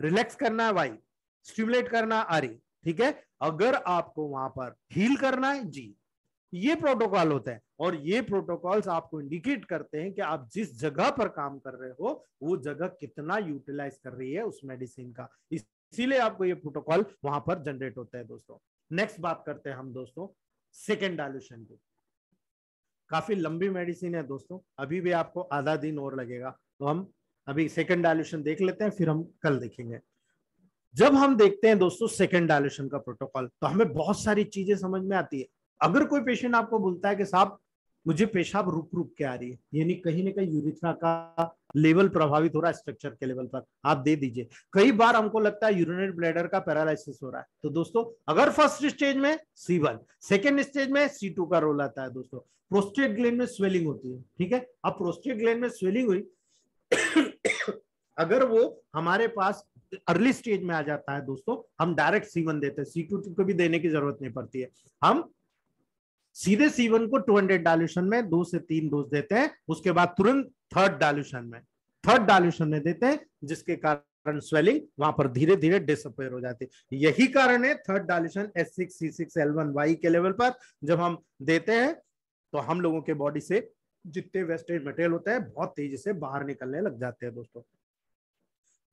Speaker 1: रिलैक्स करना है वाई स्टिमुलेट करना आर ठीक है? अगर आपको वहाँ पर हील करना है जी ये प्रोटोकॉल होता है। और ये प्रोटोकॉल्स आपको इंडिकेट करते हैं कि आप जिस जगह पर काम कर रहे हो, वो जगह कितना यूटिलाइज कर रही है उस मेडिसिन का। इसीलिए आपको ये प्रोटोकॉल वहाँ पर जनरेट होता है, दोस्तों। नेक्स्ट बात करते हैं हम, दोस्तों। सेकेंड डायलूशन की। काफ़ी लंबी मेडिसिन है दोस्तों। अभी भी आपको आधा दिन और लगेगा। तो हम अभी सेकेंड डायल्यूशन देख लेते हैं, फिर हम कल देखेंगे। जब हम देखते हैं दोस्तों सेकेंड डायल्यूशन का प्रोटोकॉल तो हमें बहुत सारी चीज़ें समझ में आती है। अगर कोई पेशेंट आपको बोलता है कि साहब, मुझे पेशाब रुक रुक के आ रही है, यानी कहीं ना कहीं यूरिथ्रा का लेवल प्रभावित हो रहा है स्ट्रक्चर के लेवल पर, आप दे दीजिए। कई बार हमको लगता है यूरिनरी ब्लैडर का पैरालिसिस हो रहा है। तो दोस्तों, अगर फ़र्स्ट स्टेज में सी वन सेकेंड स्टेज में सी टू का रोल आता है दोस्तों प्रोस्टेट ग्लैंड में स्वेलिंग होती है, ठीक है? अब प्रोस्टेट ग्लैंड में स्वेलिंग हुई, अगर वो हमारे पास अर्ली स्टेज में आ जाता है दोस्तों, हम डायरेक्ट सीवन देते हैं सी टू को भी देने की ज़रूरत नहीं पड़ती है। हम सीधे सीवन को टू हंड्रेड डायल्यूशन में दो से तीन डोज देते हैं, उसके बाद तुरंत थर्ड डायल्यूशन में थर्ड डायल्यूशन में देते हैं, जिसके कारण स्वेलिंग वहाँ पर धीरे धीरे डिसअपेयर हो जाती है। यही कारण है third dilution S six C six L one Y के लेवल पर जब हम देते हैं तो हम लोगों के बॉडी से जितने वेस्टेज मटेरियल होते हैं, बहुत तेज़ी से बाहर निकलने लग जाते हैं दोस्तों।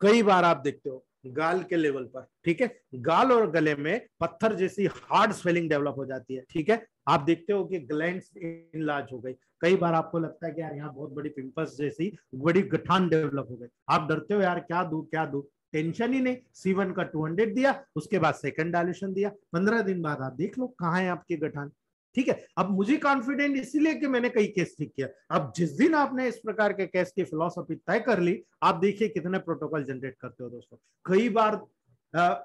Speaker 1: कई बार आप देखते हो, गाल के लेवल पर, ठीक है? गाल और गले में पत्थर जैसी हार्ड स्वेलिंग डेवलप हो जाती है, ठीक है? आप देखते हो कि ग्लैंड इनलार्ज हो गई। कई बार आपको लगता है कि यार, यहाँ बहुत बड़ी पिंपल्स जैसी बड़ी गठान डेवलप हो गई। आप डरते हो, यार, क्या दू क्या दू? टेंशन ही नहीं। सी वन का टू हंड्रेड दिया, उसके बाद सेकंड डायल्यूशन दिया। पंद्रह दिन बाद आप देख लो, कहाँ है आपकी गठान? ठीक है? अब मुझे कॉन्फिडेंट इसीलिए कि मैंने कई केस ठीक किया। अब जिस दिन आपने इस प्रकार के केस की फिलोसफी तय कर ली, आप देखिए कितने प्रोटोकॉल जनरेट करते हो दोस्तों। कई बार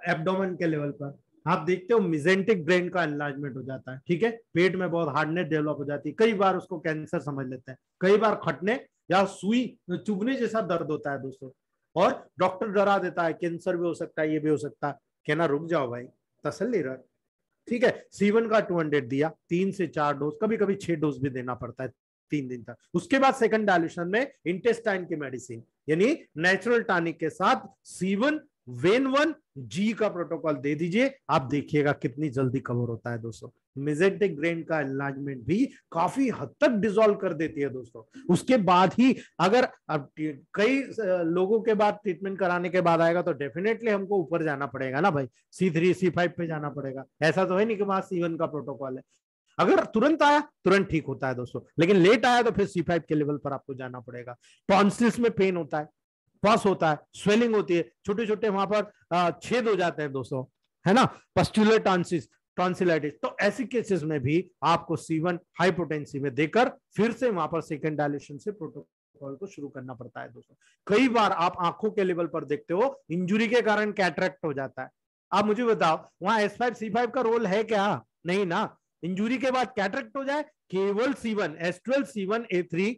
Speaker 1: एब्डोमन के लेवल पर आप देखते हो मिजेंटिक ब्रेन का एनलार्जमेंट हो जाता है, ठीक है? पेट में बहुत हार्डनेस डेवलप हो जाती है। कई बार उसको कैंसर समझ लेते हैं। कई बार खटने या सुई चुभने जैसा दर्द होता है दोस्तों। और डॉक्टर डरा देता है कैंसर भी हो सकता है, ये भी हो सकता है। कहना, रुक जाओ भाई, तसल्ली रह ठीक है? सीवन का टू हंड्रेड दिया, तीन से चार डोज कभी कभी छह डोज भी देना पड़ता है, तीन दिन तक। उसके बाद सेकंड डायल्यूशन में इंटेस्टाइन की मेडिसिन यानी नेचुरल टॉनिक के साथ सीवन वेन वन जी का प्रोटोकॉल दे दीजिए। आप देखिएगा कितनी जल्दी कवर होता है दोस्तों। मिजेंटिक ग्रेन का एनलार्जमेंट भी काफ़ी हद तक डिजोल्व कर देती है दोस्तों। उसके बाद ही अगर अब कई लोगों के बाद ट्रीटमेंट कराने के बाद आएगा तो डेफिनेटली हमको ऊपर जाना पड़ेगा ना भाई। सी थ्री सी फाइव पे जाना पड़ेगा। ऐसा तो है नहीं कि वहाँ सी वन का प्रोटोकॉल है। अगर तुरंत आया, तुरंत ठीक होता है दोस्तों। लेकिन लेट आया तो फिर सी फाइव के लेवल पर आपको जाना पड़ेगा। टॉन्सिल्स में पेन होता है पस होता है स्वेलिंग होती है। छोटे छोटे वहाँ पर छेद हो जाते हैं दोस्तों। है ना? पस्टुलर टॉन्सिस टॉन्सिलाइटिस तो ऐसी केसेस में भी आपको सीवन हाइपोटेंसी में देकर फिर से वहाँ पर सेकेंड डायलेशन से प्रोटोकॉल को शुरू करना पड़ता है दोस्तों। कई बार आप आँखों के लेवल पर देखते हो इंजुरी के कारण कैट्रैक्ट हो जाता है। आप मुझे बताओ, वहाँ एस फाइव सी फाइव का रोल है क्या? नहीं ना? इंजुरी के बाद कैट्रैक्ट हो जाए, केवल C one S twelve C one A three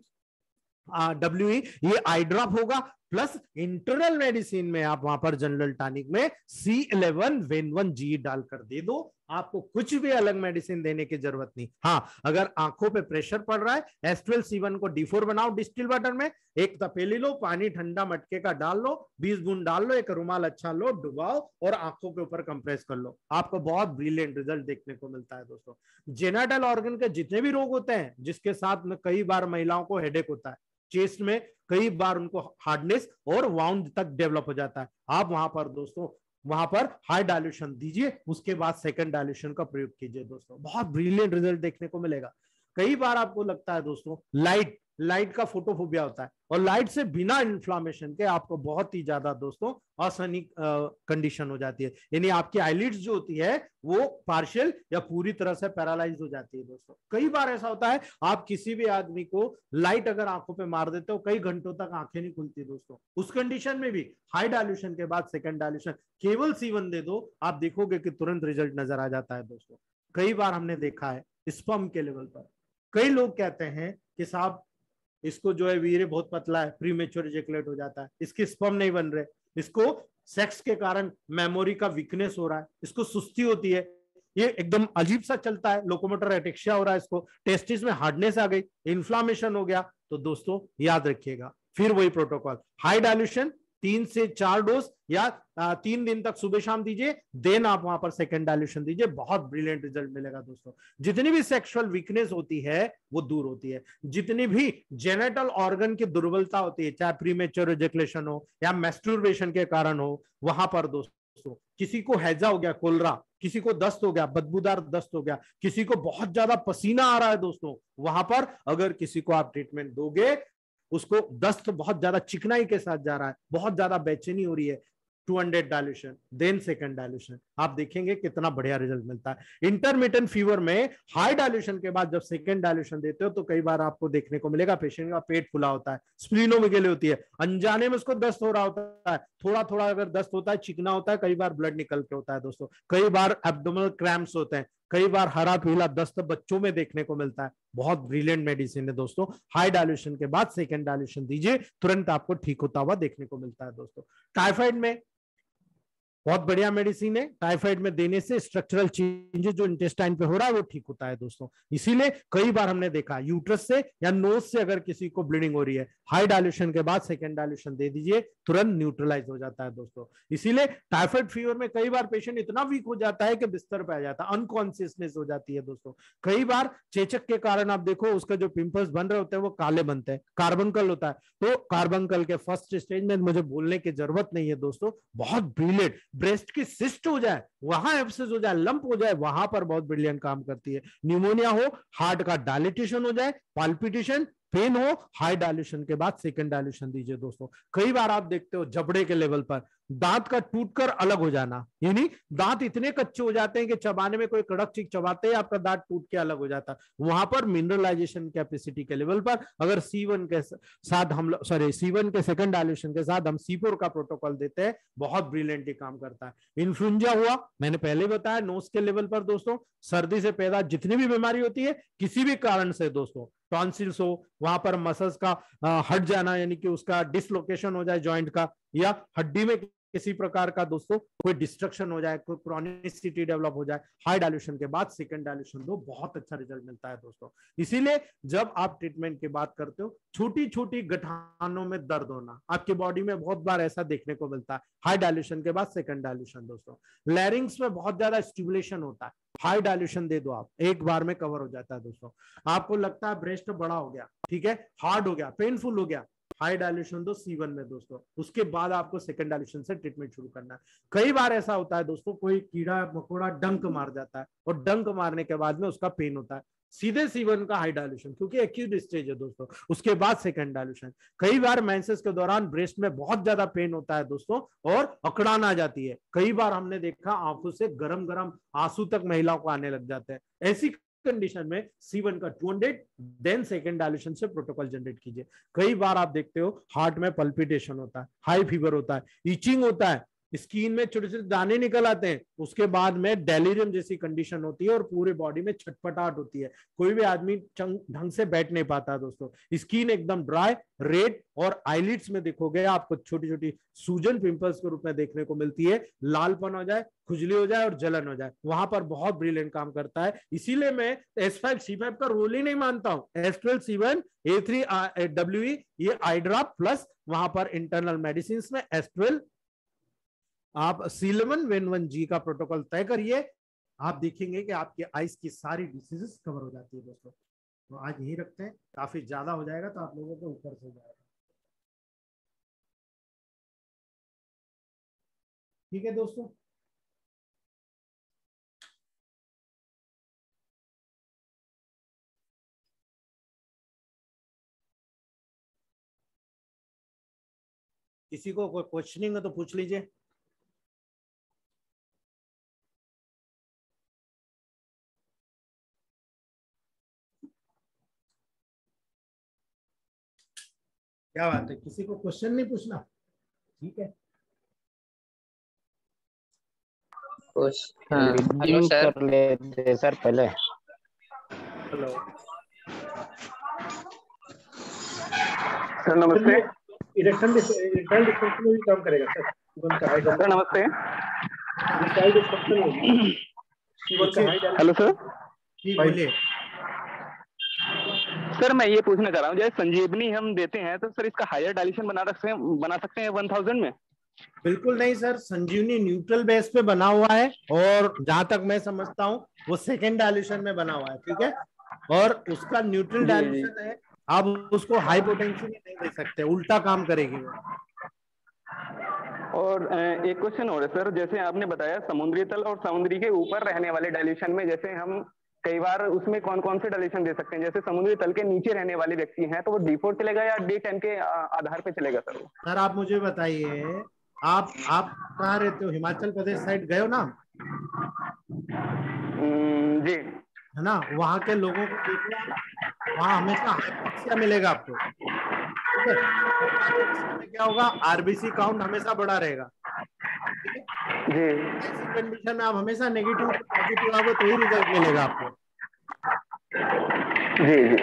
Speaker 1: W ये आई ड्रॉप होगा। प्लस इंटरनल मेडिसिन में आप वहाँ पर जनरल टॉनिक में C eleven when one G डालकर दे दो। आपको कुछ भी अलग मेडिसिन देने की ज़रूरत नहीं। हाँ अगर आँखों पे प्रेशर पड़ रहा है एस ट्वेल्व सी वन को डी बनाओ डिस्टिल वाटर में, एक तपेली लो, पानी ठंडा मटके का डाल लो, बीस बूंद डाल लो, एक रुमाल अच्छा लो, डुबाओ और आँखों के ऊपर कंप्रेस कर लो। आपको बहुत ब्रिलियंट रिज़ल्ट देखने को मिलता है दोस्तों। जेनाटल ऑर्गन के जितने भी रोग होते हैं, जिसके साथ में कई बार महिलाओं को हेडेक होता है चेस्ट में कई बार उनको हार्डनेस और वाउंड तक डेवलप हो जाता है। आप वहाँ पर दोस्तों वहाँ पर हाई डायल्यूशन दीजिए, उसके बाद सेकंड डायल्यूशन का प्रयोग कीजिए दोस्तों। बहुत ब्रिलियंट रिज़ल्ट देखने को मिलेगा। कई बार आपको लगता है दोस्तों लाइट लाइट का फोटोफोबिया होता है। और लाइट से बिना इन्फ्लामेशन के आपको बहुत ही ज़्यादा दोस्तों असहनी कंडीशन हो जाती है। यानी आपकी आईलिड्स जो होती है, वो पार्शियल या पूरी तरह से पैरालाइज हो जाती है दोस्तों। कई बार ऐसा होता है, आप किसी भी आदमी को लाइट अगर आँखों पे मार देते हो, कई घंटों तक आँखें नहीं खुलती दोस्तों। उस कंडीशन में भी हाई डायल्यूशन के बाद सेकंड डायल्यूशन केवल सीवन दे दो, आप देखोगे कि तुरंत रिज़ल्ट नज़र आ जाता है दोस्तों। कई बार हमने देखा है स्पम के लेवल पर। कई लोग कहते हैं कि साहब इसको जो है वीर बहुत पतला है प्री मेच्योर इजेकुलेट हो जाता है। इसके स्पम नहीं बन रहे। इसको सेक्स के कारण मेमोरी का वीकनेस हो रहा है। इसको सुस्ती होती है। ये एकदम अजीब सा चलता है। लोकोमोटर एटेक्शिया हो रहा है इसको। टेस्टिस में हार्डनेस आ गई। इन्फ्लामेशन हो गया। तो दोस्तों, याद रखिएगा। फिर वही प्रोटोकॉल हाई डायल्यूशन तीन से चार डोज या तीन दिन तक सुबह शाम दीजिए, देन आप वहाँ पर सेकेंड डायल्यूशन दीजिए, बहुत ब्रिलियंट रिज़ल्ट मिलेगा दोस्तों। जितनी भी सेक्सुअल वीकनेस होती है, वो दूर होती है। जितनी भी जेनेटल ऑर्गन की दुर्बलता होती है, चाहे प्रीमेच्योर रिजेक्लेशन हो या मेस्टुर्बेशन के कारण हो, वहाँ पर दोस्तों दोस्तों किसी को हैजा हो गया कोलरा किसी को दस्त हो गया, बदबूदार दस्त हो गया, किसी को बहुत ज़्यादा पसीना आ रहा है दोस्तों, वहाँ पर अगर किसी को आप ट्रीटमेंट दोगे उसको दस्त बहुत ज़्यादा चिकनाई के साथ जा रहा है, बहुत ज़्यादा बेचैनी हो रही है। 200 डायल्यूशन, देन सेकंड डायल्यूशन। आप देखेंगे कितना बढ़िया रिज़ल्ट मिलता है। इंटरमीडियंट फीवर में हाई डायल्यूशन के बाद जब सेकंड डायल्यूशन देते हो तो कई बार आपको देखने को मिलेगा, पेशेंट का पेट फुला होता है स्प्लीनोमिगेली होती है। अनजाने में उसको दस्त हो रहा होता है थोड़ा थोड़ा अगर दस्त होता है, चिकना होता है, कई बार ब्लड निकल के होता है दोस्तों। कई बार एब्डोमल क्रैम्प्स होते हैं कई बार हरा पीला दस्त बच्चों में देखने को मिलता है। बहुत ब्रिलियंट मेडिसिन है दोस्तों। हाई डायल्यूशन के बाद सेकेंड डायल्यूशन दीजिए, तुरंत आपको ठीक होता हुआ देखने को मिलता है दोस्तों। टाइफाइड में बहुत बढ़िया मेडिसिन है। टाइफाइड में देने से स्ट्रक्चरल चेंजेस जो इंटेस्टाइन पे हो रहा है, वो ठीक होता है दोस्तों। इसीलिए कई बार हमने देखा यूट्रस से या नोज़ से अगर किसी को ब्लीडिंग हो रही है हाई डायल्यूशन के बाद सेकेंड डायल्यूशन दे दीजिए, तुरंत न्यूट्रलाइज हो जाता है दोस्तों। इसीलिए टाइफाइड फीवर में कई बार पेशेंट इतना वीक हो जाता है कि बिस्तर पे आ जाता है अनकॉन्सियसनेस हो जाती है दोस्तों। कई बार चेचक के कारण आप देखो, उसका जो पिंपल्स बन रहे होते हैं, वो काले बनते हैं कार्बनकल होता है। तो कार्बनकल के फ़र्स्ट स्टेज में मुझे बोलने की ज़रूरत नहीं है दोस्तों, बहुत ब्रिलियंट ब्रेस्ट की सिस्ट हो जाए, वहाँ एब्सेस हो जाए लंप हो जाए, वहाँ पर बहुत ब्रिलियंट काम करती है। न्यूमोनिया हो हार्ट का डायलिटेशन हो जाए पाल्पिटेशन पेन हो हाई डायल्यूशन के बाद सेकेंड डायल्यूशन दीजिए दोस्तों। कई बार आप देखते हो जबड़े के लेवल पर दांत का टूटकर अलग हो जाना। यानी दांत इतने कच्चे हो जाते हैं कि चबाने में कोई कड़क चीज़ चबाते हैं आपका दांत टूट के अलग हो जाता। है वहाँ पर मिनरलाइजेशन कैपेसिटी के लेवल पर अगर सी वन के साथ हम सॉरी सी वन के सेकंड डायल्यूशन के साथ हम सीपोर का प्रोटोकॉल देते हैं, बहुत ब्रिलियंटली काम करता है। इन्फ्लुंजा हुआ, मैंने पहले बताया नोस के लेवल पर दोस्तों, सर्दी से पैदा जितनी भी बीमारी होती है, किसी भी कारण से दोस्तों टॉन्सिल्स हो, वहाँ पर मसल्स का हट जाना, यानी कि उसका डिसलोकेशन हो जाए जॉइंट का, या हड्डी में किसी प्रकार का दोस्तों कोई डिस्ट्रक्शन हो जाए, कोई क्रॉनिसिटी डेवलप हो जाए हाई डायल्यूशन के बाद सेकंड डायल्यूशन दो बहुत अच्छा रिज़ल्ट मिलता है दोस्तों। इसीलिए जब आप ट्रीटमेंट की बात करते हो छोटी छोटी गठानों में दर्द होना, आपकी बॉडी में बहुत बार ऐसा देखने को मिलता है हाई डायल्यूशन के बाद सेकंड डायल्यूशन दोस्तों। लैरिंग्स में बहुत ज़्यादा स्टिमुलेशन होता है हाई डायल्यूशन दे दो आप, एक बार में कवर हो जाता है दोस्तों। आपको लगता है ब्रेस्ट बड़ा हो गया, ठीक है हार्ड हो गया पेनफुल हो गया हाई डायल्यूशन दो सी में दोस्तों। उसके बाद आपको सेकंड डायल्यूशन से ट्रीटमेंट शुरू करना है। कई बार ऐसा होता है दोस्तों, कोई कीड़ा मकोड़ा डंक मार जाता है और डंक मारने के बाद में उसका पेन होता है। सीधे सी वन का हाई डायल्यूशन, क्योंकि एक्यूट स्टेज है दोस्तों। उसके बाद सेकंड डायल्यूशन। कई बार मेंसेस के दौरान ब्रेस्ट में बहुत ज़्यादा पेन होता है दोस्तों और अकड़ान आ जाती है। कई बार हमने देखा आँखों से गरम गरम आँसू तक महिलाओं को आने लग जाते हैं। ऐसी कंडीशन में C1 का 200 देन सेकेंड डायलेशन से प्रोटोकॉल जनरेट कीजिए। कई बार आप देखते हो हार्ट में पल्पिटेशन होता है हाई फीवर होता है इचिंग होता है स्किन में छोटे छोटे दाने निकल आते हैं, उसके बाद में डेलीरियम जैसी कंडीशन होती है और पूरे बॉडी में छटपटाहट होती है। कोई भी आदमी ढंग से बैठ नहीं पाता दोस्तों। स्किन एकदम ड्राई रेड और आईलिड्स में देखोगे आपको छोटी छोटी सूजन पिंपल्स के रूप में देखने को मिलती है। लालपन हो जाए, खुजली हो जाए और जलन हो जाए। वहाँ पर बहुत ब्रिलियंट काम करता है। इसीलिए मैं एस फाइव सी फाइव का रोल ही नहीं मानता हूँ। S twelve C one A three W ये आईड्राप प्लस वहाँ पर इंटरनल मेडिसिन में एस ट्वेल्व आप सीलमन वेन वन जी का प्रोटोकॉल तय करिए, आप देखेंगे कि आपके आइस की सारी डिसीजेस कवर हो जाती है दोस्तों। तो आज यही रखते हैं। काफ़ी ज़्यादा हो जाएगा तो आप लोगों को ऊपर से जाएगा। ठीक है दोस्तों। किसी को कोई क्वेश्चनिंग है तो पूछ लीजिए। क्या बात है? किसी को क्वेश्चन नहीं पूछना? ठीक है।
Speaker 2: हाँ, हेलो सर कर लेते सर पहले।
Speaker 1: हेलो
Speaker 3: सर नमस्ते।
Speaker 1: इरेक्शन इरेक्टाइल डिस्फंक्शन में भी काम करेगा सर जीवन का हाई
Speaker 3: सर नमस्ते। हेलो सर
Speaker 1: जी बोलिए।
Speaker 3: सर मैं ये पूछना चाह रहा हूँ जैसे संजीवनी हम देते हैं तो सर इसका हायर डायल्यूशन बना सकते हैं बना सकते हैं वन थाउज़ेंड में?
Speaker 1: बिल्कुल नहीं सर संजीवनी न्यूट्रल बेस पे बना हुआ है और जहाँ तक मैं समझता हूँ वो सेकेंड डायल्यूशन में बना हुआ है ठीक है? और उसका न्यूट्रल डायल्यूशन है आप उसको हाई पोटेंशियल नहीं दे सकते उल्टा काम करेगी वो।
Speaker 3: और एक क्वेश्चन और है सर जैसे आपने बताया समुद्री तल और समुद्री के ऊपर रहने वाले डाइल्यूशन में जैसे हम कई बार उसमें कौन कौन से डाइल्यूशन दे सकते हैं? जैसे समुद्री तल के नीचे रहने वाले व्यक्ति हैं तो वो डी फोर चलेगा या डी टेन के आधार पे चलेगा सर
Speaker 1: सर आप मुझे बताइए आप आप कहाँ रहते हो? हिमाचल प्रदेश साइड गए हो ना?
Speaker 3: जी।
Speaker 1: है ना? वहाँ के लोगों को देखना वहाँ हमेशा हाइपोक्सिया मिलेगा आपको। है? क्या होगा? आरबीसी काउंट हमेशा बड़ा रहेगा।
Speaker 3: जी।
Speaker 1: कंडीशन में आप हमेशा नेगेटिव पॉजिटिव आओगे तो ही रिज़ल्ट मिलेगा आपको।
Speaker 3: जी जी।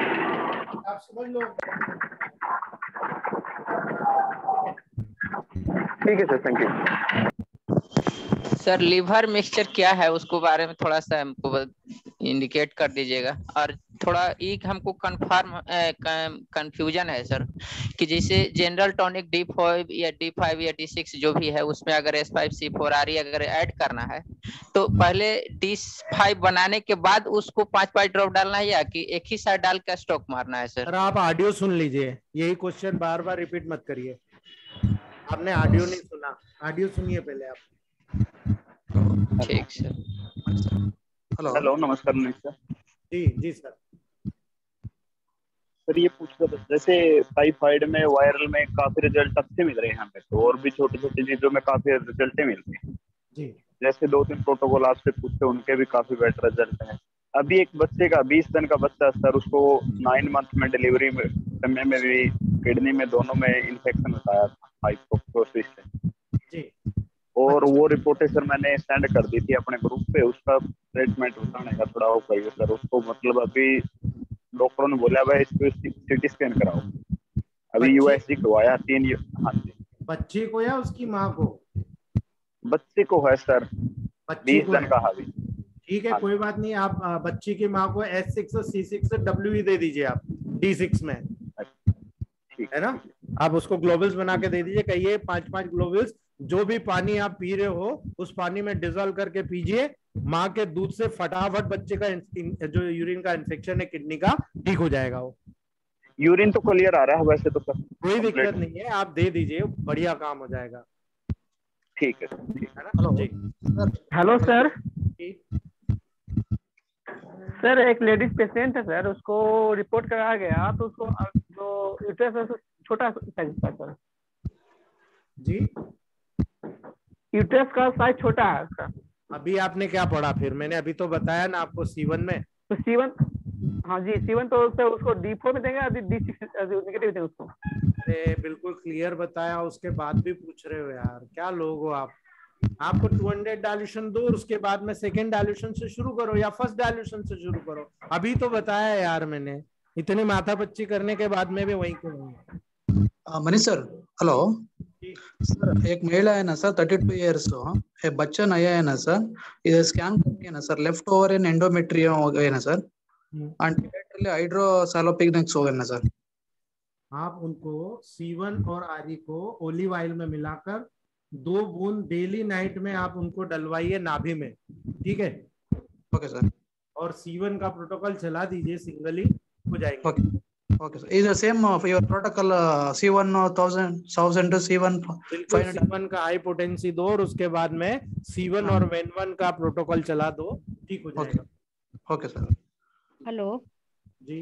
Speaker 1: आप समझ लो।
Speaker 3: ठीक है sir thank you
Speaker 2: sir liver mixture क्या है? उसको बारे में थोड़ा सा हमको इंडिकेट कर दीजिएगा। और थोड़ा एक हमको कंफर्म कंफ्यूजन है सर कि जैसे जनरल टॉनिक डी फाइव या डी फाइव या डी सिक्स जो भी है उसमें अगर S five C four R अगर ऐड करना है तो पहले डी फाइव बनाने के बाद उसको पाँच पाँच ड्रॉप डालना है या कि एक ही साइड डाल कर स्टॉक मारना है सर
Speaker 1: सर आप ऑडियो सुन लीजिए। यही क्वेश्चन बार बार रिपीट मत करिए। आपने ऑडियो नहीं सुना। ऑडियो सुनिए पहले आप।
Speaker 2: ठीक सर
Speaker 3: हेलो हेलो नमस्कार sir
Speaker 1: ji ji sir
Speaker 3: sir ये पूछ रहा था जैसे टाइफाइड में वायरल में काफ़ी रिज़ल्ट अच्छे मिल रहे हैं हमें तो और भी छोटी छोटी चीज़ों में काफ़ी रिज़ल्ट मिल रहे हैं।
Speaker 1: जी।
Speaker 3: जैसे दो तीन प्रोटोकॉल आपसे पूछते उनके भी काफ़ी बेटर रिज़ल्ट हैं। अभी एक बच्चे का बीस दिन का बच्चा सर उसको नाइन मंथ में डिलीवरी में समय में भी किडनी में दोनों में इन्फेक्शन बताया था हाइपोक्सिस
Speaker 1: जी।
Speaker 3: और वो रिपोर्टें सर मैंने सेंड कर दी थी अपने ग्रुप पे उसका ट्रीटमेंट बताने का थोड़ा वो करिए सर उसको मतलब अभी डॉक्टरों ने बोला भाई इसको सिटी स्कैन कराओ। अभी यूएसजी करवाया तीन हाँ जी।
Speaker 1: बच्चे को या उसकी माँ को?
Speaker 3: बच्चे को है सर। बीस दिन का हावी।
Speaker 1: ठीक है हाँ। कोई बात नहीं आप बच्ची की माँ को एस सिक्स और सी सिक्स डब्ल्यू दे दीजिए आप डी सिक्स में। है ना? आप उसको ग्लोबल्स बना के दे दीजिए कहिए पाँच पाँच ग्लोबल्स जो भी पानी आप पी रहे हो उस पानी में डिजोल्व करके पीजिए माँ के दूध से फटाफट बच्चे का जो यूरिन का इन्फेक्शन है किडनी का ठीक हो जाएगा वो।
Speaker 3: यूरिन तो क्लियर आ रहा है वैसे तो सर
Speaker 1: कोई दिक्कत नहीं है आप दे दीजिए बढ़िया काम हो जाएगा।
Speaker 3: ठीक है।
Speaker 1: हेलो
Speaker 4: हेलो सर सर एक लेडीज़ पेशेंट है सर उसको रिपोर्ट कराया गया तो उसको जो यूट्रस छोटा साइज़ का सर
Speaker 1: जी।
Speaker 4: यूट्रस का साइज़ छोटा है उसका।
Speaker 1: अभी आपने क्या पढ़ा? फिर मैंने अभी तो बताया ना आपको सीवन में।
Speaker 4: तो सीवन हाँ जी सीवन तो उसको उसको डी फोर में देंगे अभी डी सिक्स नेगेटिव देंगे उसको?
Speaker 1: अरे बिल्कुल क्लियर बताया उसके बाद भी पूछ रहे हो यार। क्या लोग हो आप? आपको 200 डायल्यूशन दो उसके बाद में सेकेंड डायल्यूशन से शुरू करो या फ़र्स्ट डायल्यूशन से शुरू करो। अभी तो बताया यार मैंने। इतने माथा पच्ची करने के बाद में भी वही
Speaker 5: क्यों मनीष सर हेलो सर एक महिला है ना सर थर्टी टू ईयर्स एक बच्चा नया है ना सर इधर स्कैन करके ना sir left over in endometrium हो गए ना सर एंड हाइड्रोसैलोपिग्निक्स हो गए ना सर
Speaker 1: आप उनको सीवन और आरी को ओलिव ऑयल में मिलाकर दो बूंद डेली नाइट में आप उनको डलवाइए नाभि में। ठीक है?
Speaker 5: ओके सर
Speaker 1: और सीवन का प्रोटोकॉल चला दीजिए सिंगली हो जाएगा।
Speaker 5: Okay Okay, sir. Is the same uh, for your protocol uh, C1 uh, thousand thousand to C1
Speaker 1: C1 का हाई पोटेंसी दो और उसके बाद में C1 और वेन वन का प्रोटोकॉल चला दो। ठीक हो जाएगा।
Speaker 5: Okay sir
Speaker 6: hello
Speaker 1: ji.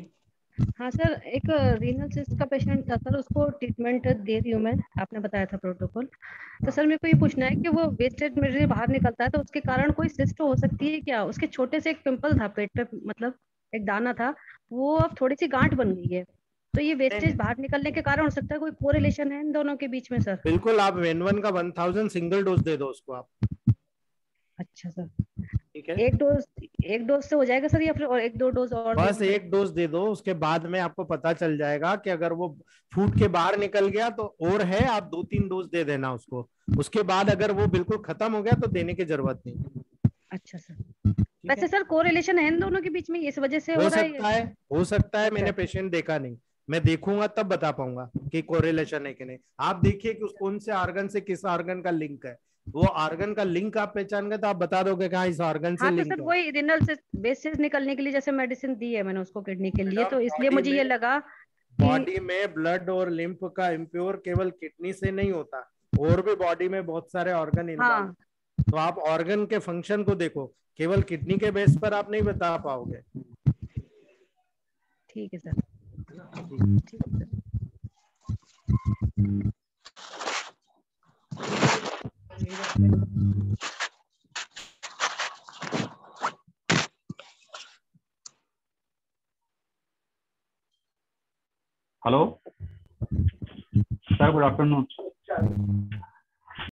Speaker 6: हाँ सर एक रीनल सिस्ट का पेशेंट था सर उसको ट्रीटमेंट दे रही हूँ मैं। आपने बताया था प्रोटोकॉल तो सर मेरे को ये पूछना है कि वो वेस्टेज मटेरियल बाहर निकलता है तो उसके कारण कोई सिस्ट हो सकती है क्या? उसके छोटे से एक पिंपल था पेट पे मतलब? एक दाना था वो अब थोड़ी सी गांठ बन गई है। तो ये वेस्टेज बाहर निकलने के कारण हो सकता है कोई कोरिलेशन है इन दोनों के बीच में सर
Speaker 1: बिल्कुल आप वेन वन का वन थाउज़ेंड सिंगल डोज दे दो उसको आप।
Speaker 6: अच्छा सर ठीक है? एक डोज एक डोज से हो जाएगा सर या फिर और एक दो डोज और
Speaker 1: बस एक डोज दे दो उसके बाद में आपको पता चल जाएगा कि अगर वो फूट के बाहर निकल गया तो और है आप दो तीन डोज दे देना उसको। उसके बाद अगर वो बिल्कुल खत्म हो गया तो देने की ज़रूरत नहीं।
Speaker 6: अच्छा सर वैसे सर कोरिलेशन है इन दोनों के बीच में इस वजह से
Speaker 1: हो, हो सकता है हो सकता है मैंने पेशेंट अच्छा। देखा नहीं। मैं देखूँगा तब बता पाऊँगा कि कोरिलेशन है कि नहीं। आप देखिए कि उस कौन से आर्गन से किस आर्गन का लिंक है। वो आर्गन का लिंक आप पहचान गए तो आप बता दोगे कहा इस आर्गन से हाँ, लिंक तो
Speaker 6: सर वही रिनल से बेसिस निकलने के लिए जैसे मेडिसिन दी है मैंने उसको किडनी के लिए तो इसलिए मुझे ये लगा
Speaker 1: बॉडी में ब्लड और लिम्फ का इम्प्योर केवल किडनी से नहीं होता और भी बॉडी में बहुत सारे ऑर्गन इन्वॉल्व
Speaker 6: हाँ।
Speaker 1: तो आप ऑर्गन के फ़ंक्शन को देखो। केवल किडनी के बेस पर आप नहीं बता पाओगे।
Speaker 6: ठीक है सर। ठीक है सर।
Speaker 7: Good afternoon.